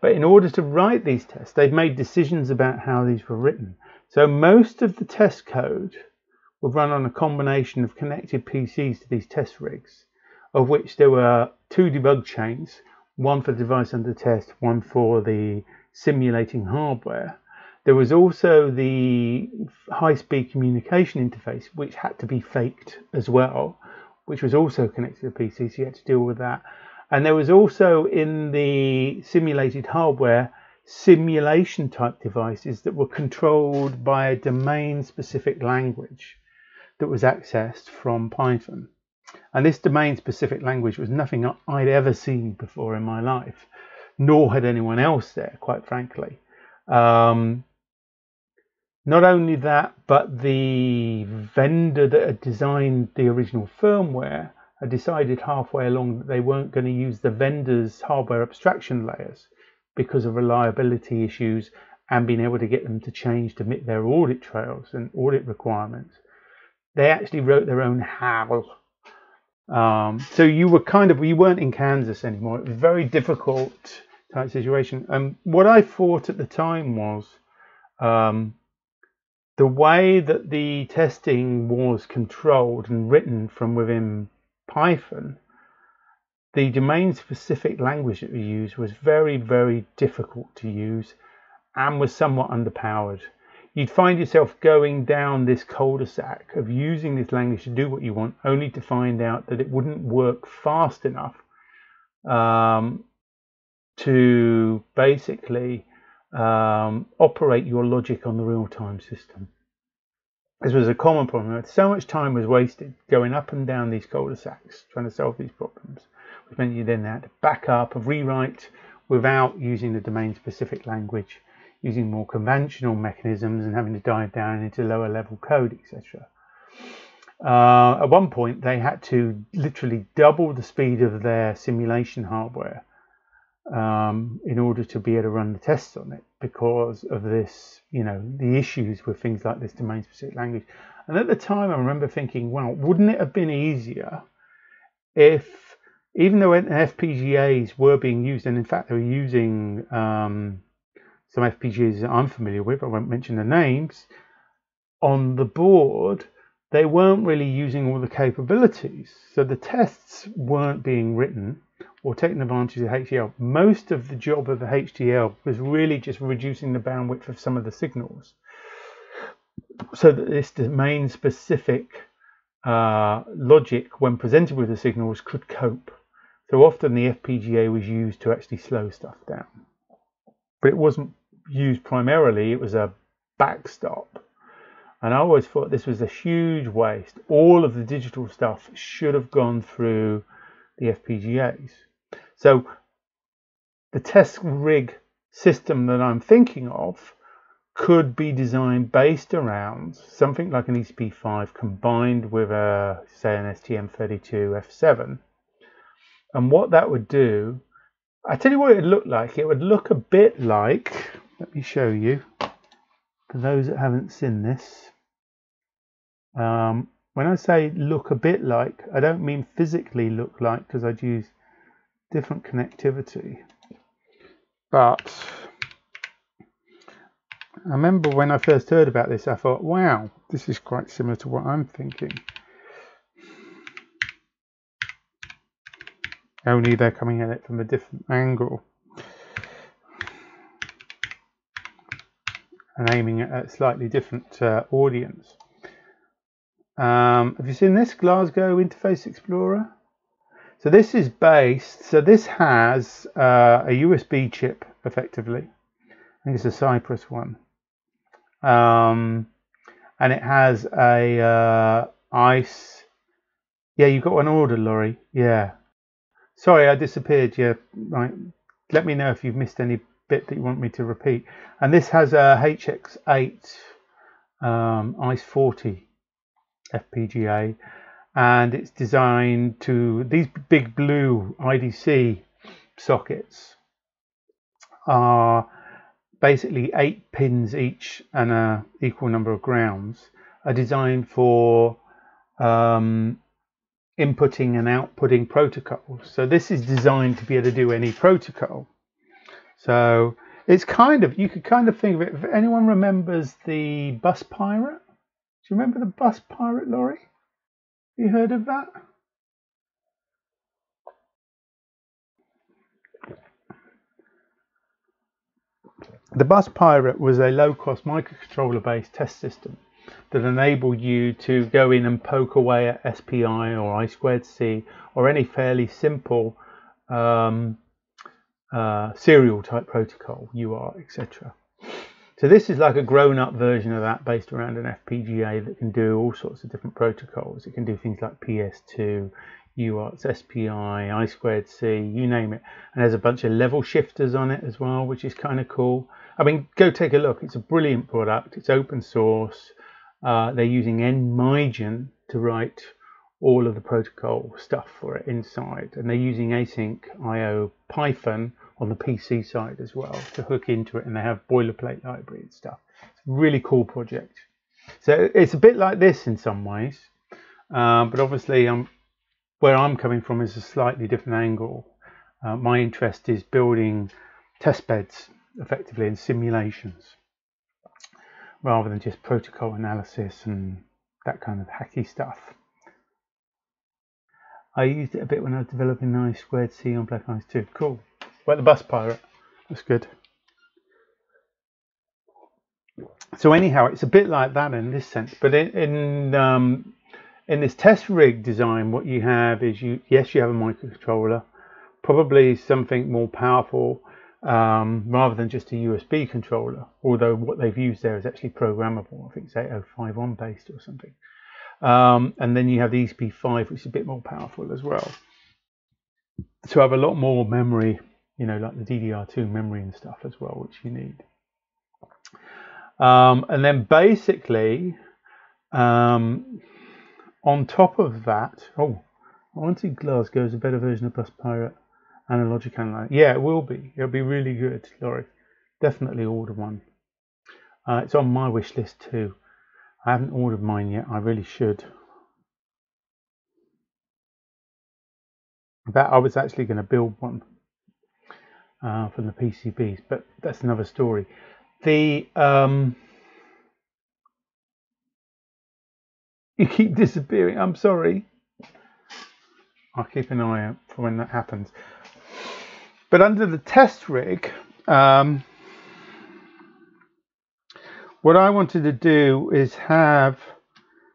[SPEAKER 1] But in order to write these tests, they've made decisions about how these were written. So most of the test code would run on a combination of connected PCs to these test rigs, of which there were two debug chains, one for the device under test, one for the simulating hardware. There was also the high-speed communication interface, which had to be faked as well, which was also connected to the PC, so you had to deal with that. And there was also in the simulated hardware simulation type devices that were controlled by a domain specific language that was accessed from Python. And this domain specific language was nothing I'd ever seen before in my life, nor had anyone else there, quite frankly. Um, not only that, but the vendor that had designed the original firmware decided halfway along that they weren't going to use the vendor's hardware abstraction layers because of reliability issues and being able to get them to change to meet their audit trails and audit requirements. They actually wrote their own HAL. Um, so you were kind of, you weren't in Kansas anymore. It was very difficult type situation. And what I thought at the time was um, the way that the testing was controlled and written from within Python, the domain specific language that we use was very, very difficult to use and was somewhat underpowered. You'd find yourself going down this cul-de-sac of using this language to do what you want, only to find out that it wouldn't work fast enough um, to basically um, operate your logic on the real-time system. This was a common problem. So much time was wasted going up and down these cul-de-sacs trying to solve these problems, which meant you then had to back up and rewrite without using the domain-specific language, using more conventional mechanisms and having to dive down into lower level code, etc. Uh, at one point, they had to literally double the speed of their simulation hardware um, in order to be able to run the tests on it because of this, you know, the issues with things like this domain specific language. And at the time, I remember thinking, well, wouldn't it have been easier if, even though FPGAs were being used, and in fact, they were using um, some FPGAs that I'm familiar with, I won't mention the names, on the board, they weren't really using all the capabilities. So the tests weren't being written or taking advantage of HDL. Most of the job of the HDL was really just reducing the bandwidth of some of the signals so that this domain specific uh, logic when presented with the signals could cope. So often the FPGA was used to actually slow stuff down. But it wasn't used primarily, it was a backstop. And I always thought this was a huge waste. All of the digital stuff should have gone through the FPGAs. So the test rig system that I'm thinking of could be designed based around something like an ECP5 combined with a say an STM32F7 and what that would do I tell you what it would look like. It would look a bit like let me show you for those that haven't seen this. Um, when I say look a bit like I don't mean physically look like because I'd use different connectivity. But I remember when I first heard about this, I thought, wow, this is quite similar to what I'm thinking. Only they're coming at it from a different angle. And aiming at a slightly different uh, audience. Um, have you seen this Glasgow Interface Explorer? So this is based, so this has uh, a USB chip effectively. I think it's a Cypress one. Um, and it has a uh, ICE. Yeah, you've got one order, Laurie. Yeah. Sorry, I disappeared. Yeah, right. Let me know if you've missed any bit that you want me to repeat. And this has a HX8 um, iCE40 FPGA and it's designed to these big blue IDC sockets are basically eight pins each and a equal number of grounds are designed for um, inputting and outputting protocols. So this is designed to be able to do any protocol. So it's kind of, you could kind of think of it, if anyone remembers the bus pirate, do you remember the bus pirate, Laurie? You heard of that? The Bus Pirate was a low-cost microcontroller-based test system that enabled you to go in and poke away at SPI or I2C or any fairly simple um, uh, serial type protocol, UART, etc. So this is like a grown-up version of that based around an FPGA that can do all sorts of different protocols. It can do things like PS2, UARTs, SPI, I2C, you name it. And there's a bunch of level shifters on it as well, which is kind of cool. I mean, go take a look. It's a brilliant product. It's open source. Uh, they're using nMigen to write all of the protocol stuff for it inside. And they're using async IO Python on the PC side as well to hook into it. And they have boilerplate library and stuff. It's a really cool project. So it's a bit like this in some ways. Uh, but obviously, I'm where I'm coming from is a slightly different angle. Uh, my interest is building test beds effectively in simulations rather than just protocol analysis and that kind of hacky stuff. I used it a bit when I was developing I squared C on BlackIce 2. Cool. Like the bus pirate. That's good. So anyhow, it's a bit like that in this sense, but in, in um, in this test rig design, what you have is you, yes, you have a microcontroller, probably something more powerful um, rather than just a USB controller, although what they've used there is actually programmable. I think it's 8051 based or something. Um, and then you have the ECP5, which is a bit more powerful as well. So I have a lot more memory, you know, like the DDR2 memory and stuff as well, which you need. Um, and then basically, um, on top of that, oh, I want to see Glasgow is a better version of Bus Pirate Analogic Analyzer. Yeah, it will be. It'll be really good, Laurie. Definitely order one. Uh, it's on my wish list too. I haven't ordered mine yet. I really should. That I was actually going to build one uh, from the PCBs, but that's another story. The um, You keep disappearing. I'm sorry. I'll keep an eye out for when that happens. But under the test rig, um, what I wanted to do is have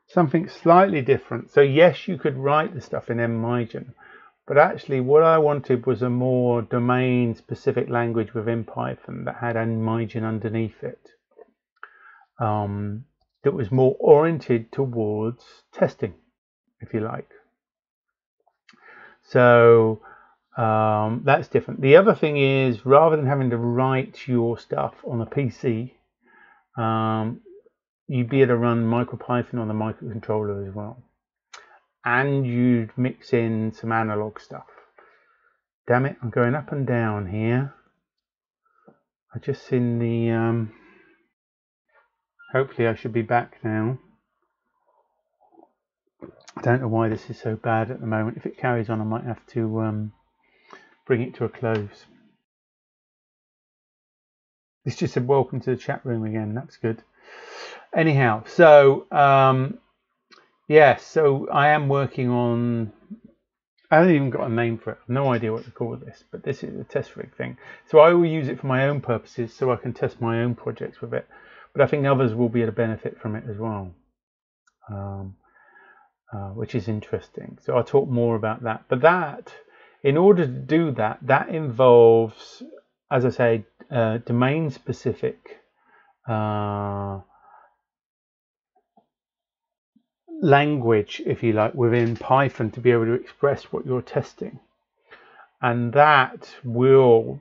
[SPEAKER 1] something slightly different. So yes, you could write the stuff in nMigen, but actually what I wanted was a more domain specific language within Python that had nMigen underneath it. Um, that was more oriented towards testing, if you like. So um, that's different. The other thing is rather than having to write your stuff on a PC, um, you'd be able to run MicroPython on the microcontroller as well. And you'd mix in some analog stuff. Damn it, I'm going up and down here. I just seen the um, Hopefully I should be back now. I don't know why this is so bad at the moment. If it carries on, I might have to um, bring it to a close. This just said welcome to the chat room again. That's good. Anyhow, so um, yeah, so I am working on. I haven't even got a name for it. no idea what to call this, but this is a test rig thing. So I will use it for my own purposes, so I can test my own projects with it but I think others will be able to benefit from it as well, um, uh, which is interesting. So I'll talk more about that. But that, in order to do that, that involves, as I say, uh, domain specific uh, language, if you like, within Python to be able to express what you're testing. And that will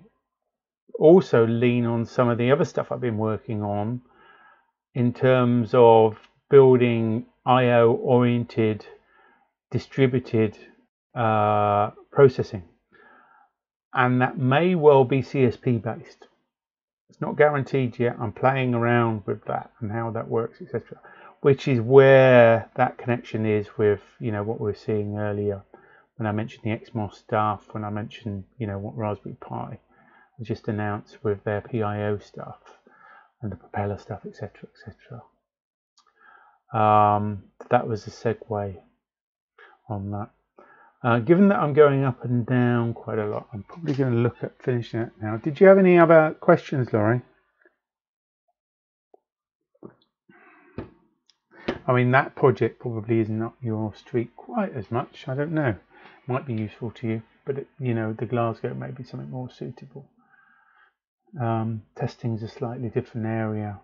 [SPEAKER 1] also lean on some of the other stuff I've been working on in terms of building IO oriented distributed uh, processing. And that may well be CSP based. It's not guaranteed yet. I'm playing around with that and how that works, etc. Which is where that connection is with, you know, what we were seeing earlier when I mentioned the XMOS stuff, when I mentioned, you know, what Raspberry Pi just announced with their PIO stuff and the propeller stuff, etc., etc. Um, that was a segue on that. Uh, given that I'm going up and down quite a lot, I'm probably going to look at finishing it now. Did you have any other questions, Laurie? I mean, that project probably is not your street quite as much. I don't know. Might be useful to you, but it, you know, the Glasgow may be something more suitable. Um, testing is a slightly different area.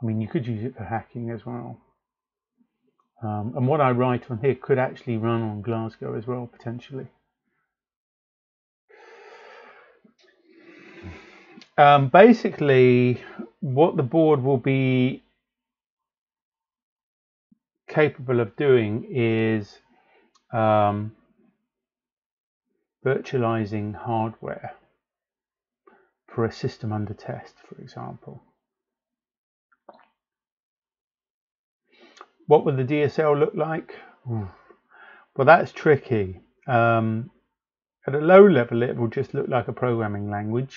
[SPEAKER 1] I mean, you could use it for hacking as well. Um, and what I write on here could actually run on Glasgow as well, potentially. Um, basically, what the board will be capable of doing is um, virtualizing hardware for a system under test, for example. What would the DSL look like? Well, that's tricky. Um, at a low level, it will just look like a programming language.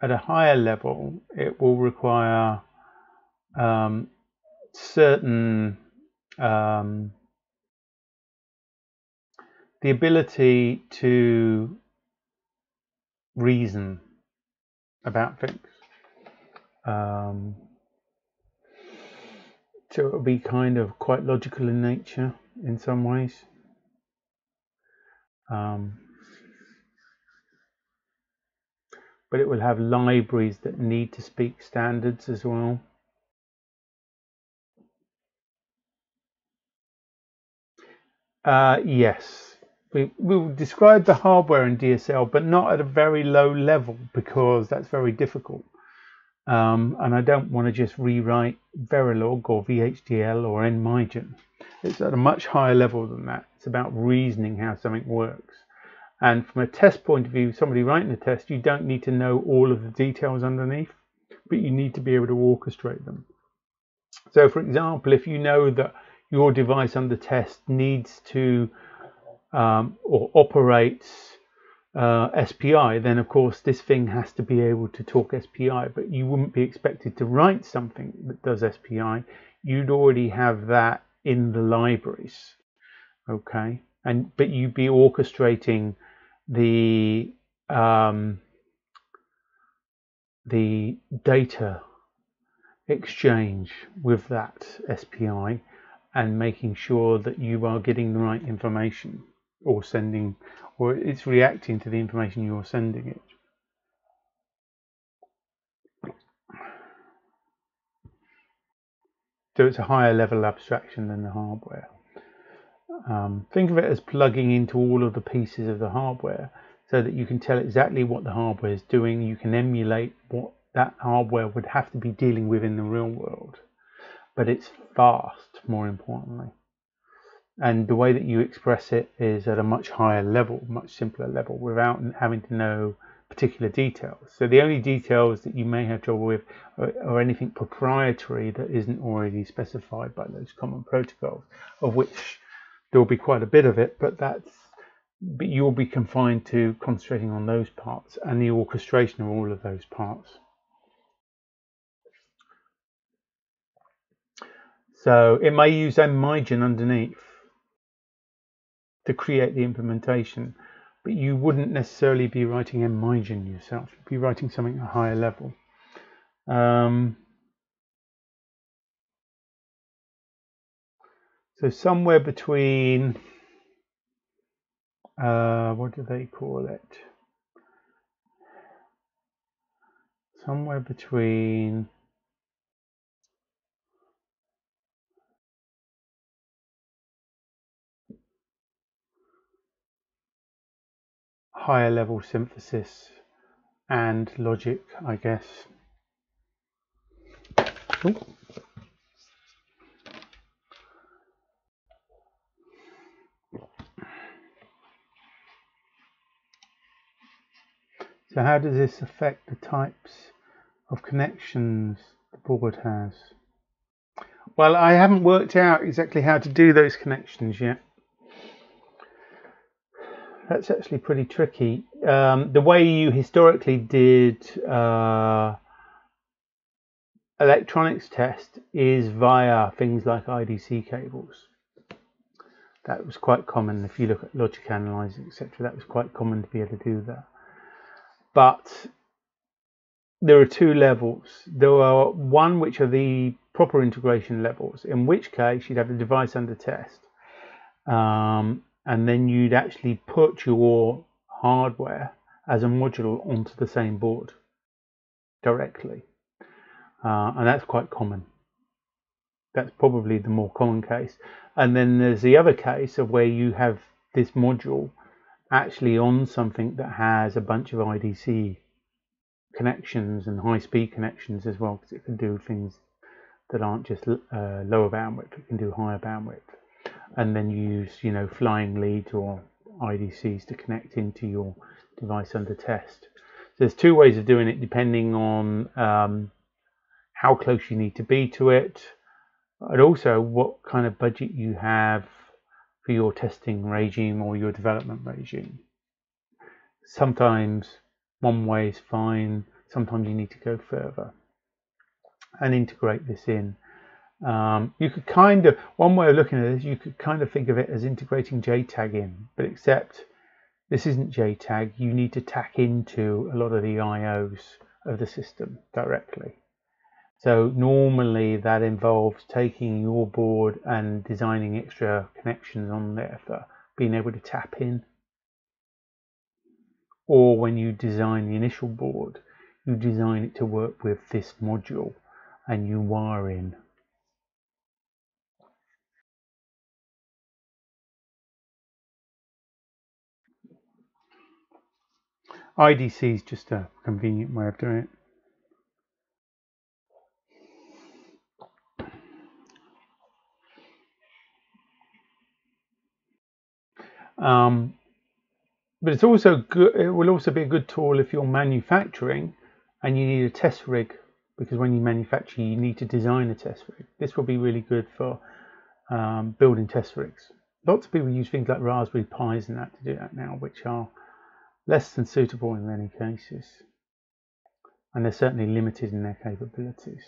[SPEAKER 1] At a higher level, it will require um, certain um, the ability to reason about things. Um, so it'll be kind of quite logical in nature in some ways. Um, but it will have libraries that need to speak standards as well. Uh, yes, we will describe the hardware in DSL, but not at a very low level because that's very difficult. Um, and I don't want to just rewrite Verilog or VHDL or nMigen. It's at a much higher level than that. It's about reasoning how something works. And from a test point of view, somebody writing a test, you don't need to know all of the details underneath, but you need to be able to orchestrate them. So for example, if you know that your device under test needs to um, or operates uh, SPI, then of course this thing has to be able to talk SPI, but you wouldn't be expected to write something that does SPI. You'd already have that in the libraries, okay? And but you'd be orchestrating the um, the data exchange with that SPI and making sure that you are getting the right information or sending or it's reacting to the information you're sending it. So it's a higher level abstraction than the hardware. Um, think of it as plugging into all of the pieces of the hardware so that you can tell exactly what the hardware is doing. You can emulate what that hardware would have to be dealing with in the real world. But it's fast, more importantly and the way that you express it is at a much higher level, much simpler level, without having to know particular details. So the only details that you may have trouble with are, are anything proprietary that isn't already specified by those common protocols, of which there will be quite a bit of it, but that's but you'll be confined to concentrating on those parts and the orchestration of all of those parts. So it may use nMigen underneath to create the implementation, but you wouldn't necessarily be writing nMigen yourself. You'd be writing something at a higher level. Um, so somewhere between, uh, what do they call it? Somewhere between higher level synthesis and logic, I guess. Ooh. So how does this affect the types of connections the board has? Well, I haven't worked out exactly how to do those connections yet. That's actually pretty tricky. Um, the way you historically did uh, electronics test is via things like IDC cables. That was quite common if you look at logic analyzers, etc. That was quite common to be able to do that. But there are two levels. There are one which are the proper integration levels, in which case you'd have the device under test. Um, and then you'd actually put your hardware as a module onto the same board directly. Uh, and that's quite common. That's probably the more common case. And then there's the other case of where you have this module actually on something that has a bunch of IDC connections and high speed connections as well because it can do things that aren't just uh, lower bandwidth, it can do higher bandwidth. And then use, you know, flying leads or IDCs to connect into your device under test. So there's two ways of doing it depending on um, how close you need to be to it, and also what kind of budget you have for your testing regime or your development regime. Sometimes one way is fine, sometimes you need to go further and integrate this in. Um, you could kind of, one way of looking at this, you could kind of think of it as integrating JTAG in, but except this isn't JTAG, you need to tack into a lot of the IOs of the system directly. So normally that involves taking your board and designing extra connections on there for being able to tap in. Or when you design the initial board, you design it to work with this module and you wire in. IDC is just a convenient way of doing it. Um, but it's also good. It will also be a good tool if you're manufacturing and you need a test rig because when you manufacture, you need to design a test rig. This will be really good for um, building test rigs. Lots of people use things like Raspberry Pis and that to do that now, which are less than suitable in many cases, and they're certainly limited in their capabilities.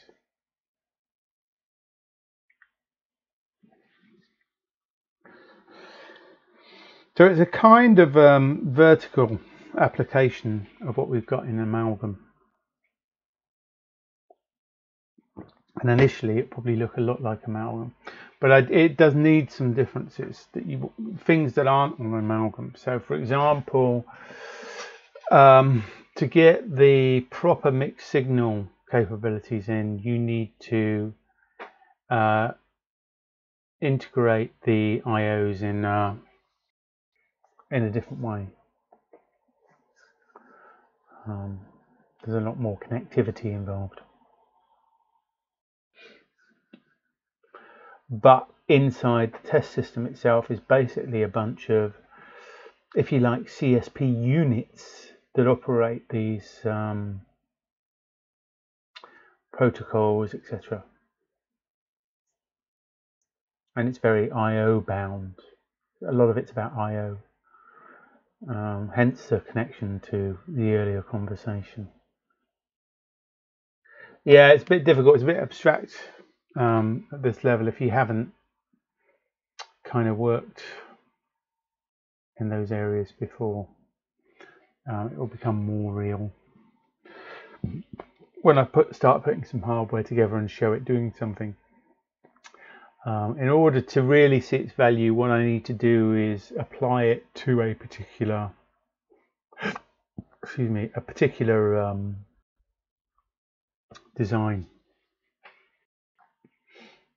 [SPEAKER 1] So it's a kind of um, vertical application of what we've got in amalgam. And initially it probably look a lot like amalgam, but I, it does need some differences that you things that aren't on amalgam. So for example, um, to get the proper mixed signal capabilities in, you need to uh, integrate the IOs in uh, in a different way. Um, there's a lot more connectivity involved. But inside the test system itself is basically a bunch of, if you like, CSP units that operate these um, protocols, etc. And it's very I/O bound. A lot of it's about I/O. Um, hence the connection to the earlier conversation. Yeah, it's a bit difficult. It's a bit abstract um, at this level if you haven't kind of worked in those areas before. Um, it will become more real when I put start putting some hardware together and show it doing something. Um, in order to really see its value, what I need to do is apply it to a particular, excuse me, a particular um, design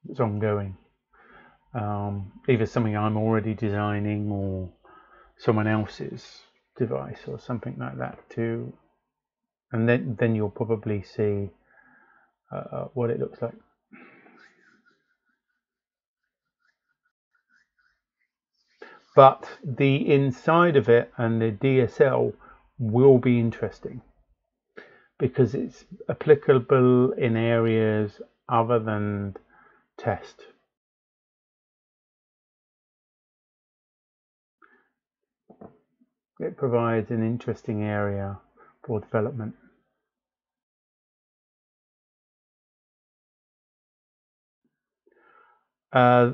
[SPEAKER 1] that's ongoing. Um, either something I'm already designing or someone else's device or something like that too. And then, then you'll probably see uh, what it looks like. but the inside of it and the DSL will be interesting because it's applicable in areas other than test. It provides an interesting area for development. Uh,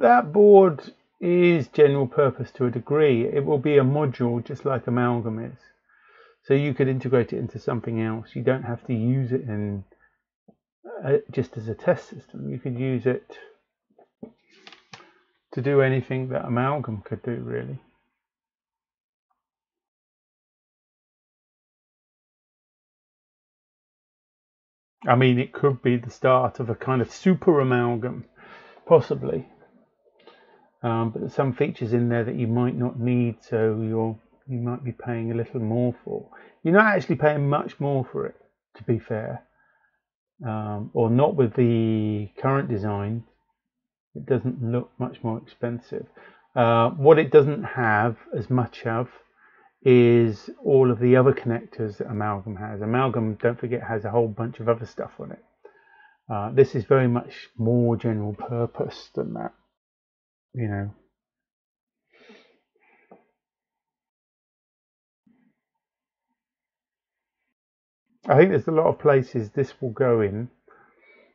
[SPEAKER 1] that board is general purpose to a degree. It will be a module just like Amalgam is. So you could integrate it into something else. You don't have to use it in uh, just as a test system. You could use it to do anything that Amalgam could do really. I mean, it could be the start of a kind of super amalgam, possibly. Um, but there's some features in there that you might not need, so you're you might be paying a little more for. You're not actually paying much more for it, to be fair, um, or not with the current design. It doesn't look much more expensive. Uh, what it doesn't have as much of is all of the other connectors that Amalgam has. Amalgam, don't forget, has a whole bunch of other stuff on it. Uh, this is very much more general purpose than that, you know. I think there's a lot of places this will go in,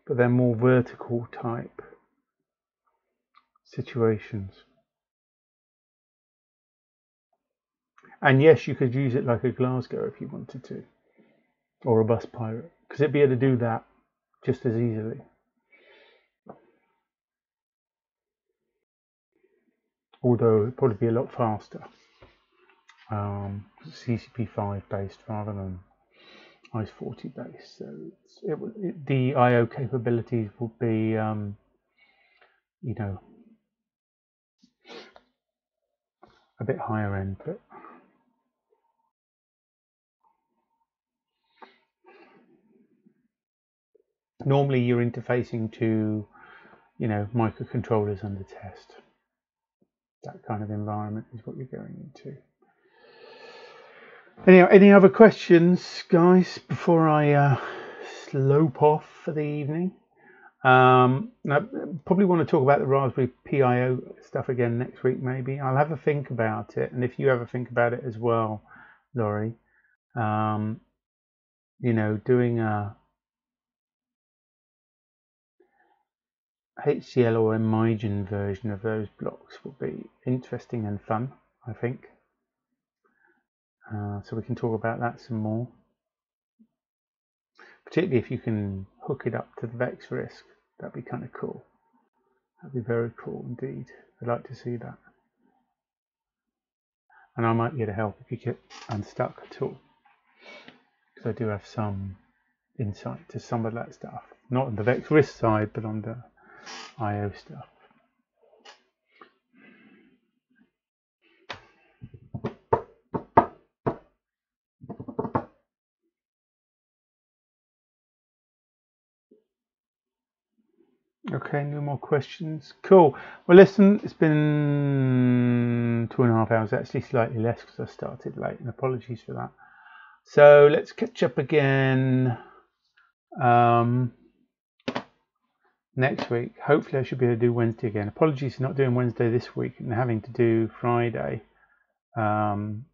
[SPEAKER 1] but they're more vertical type situations. And yes, you could use it like a Glasgow if you wanted to, or a bus pirate, because it'd be able to do that just as easily. Although it'd probably be a lot faster. Um, ECP5 based rather than ICE 40 base, So it, it, the I/O capabilities would be, um, you know, a bit higher end, but normally you're interfacing to, you know, microcontrollers under test. That kind of environment is what you're going into. Any, any other questions, guys, before I uh, slope off for the evening? Um, I probably want to talk about the Raspberry PIO stuff again next week, maybe. I'll have a think about it, and if you ever think about it as well, Laurie, um, you know, doing a HCL or Migen version of those blocks will be interesting and fun, I think. Uh, so we can talk about that some more. Particularly if you can hook it up to the VexRiscv, that'd be kind of cool. That'd be very cool indeed. I'd like to see that. And I might get a help if you get unstuck at all. Because I do have some insight to some of that stuff. Not on the VexRiscv side, but on the IO stuff. Okay, no more questions. Cool. Well, listen, it's been two and a half hours, actually slightly less because I started late, and apologies for that. So let's catch up again. Um, next week. Hopefully I should be able to do Wednesday again. Apologies for not doing Wednesday this week and having to do Friday. Um,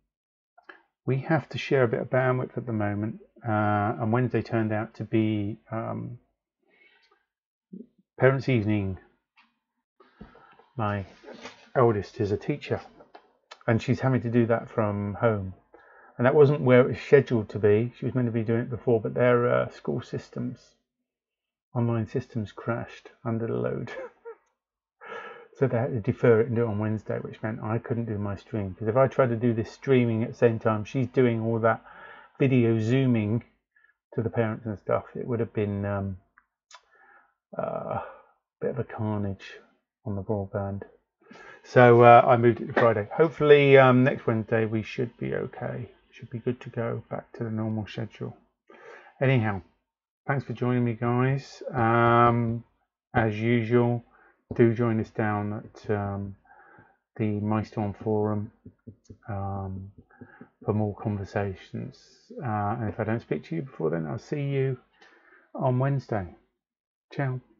[SPEAKER 1] we have to share a bit of bandwidth at the moment, uh, and Wednesday turned out to be um, Parents' Evening. My eldest is a teacher, and she's having to do that from home. And that wasn't where it was scheduled to be. She was meant to be doing it before, but their uh, school systems online systems crashed under the load. so they had to defer it and do it on Wednesday, which meant I couldn't do my stream. Because if I tried to do this streaming at the same time, she's doing all that video zooming to the parents and stuff, it would have been um, uh, bit of a carnage on the broadband. So uh, I moved it to Friday. Hopefully um, next Wednesday we should be okay. Should be good to go back to the normal schedule. Anyhow, thanks for joining me, guys. Um, as usual, do join us down at um, the myStorm forum. Um, for more conversations. Uh, and if I don't speak to you before then, I'll see you on Wednesday. Chao.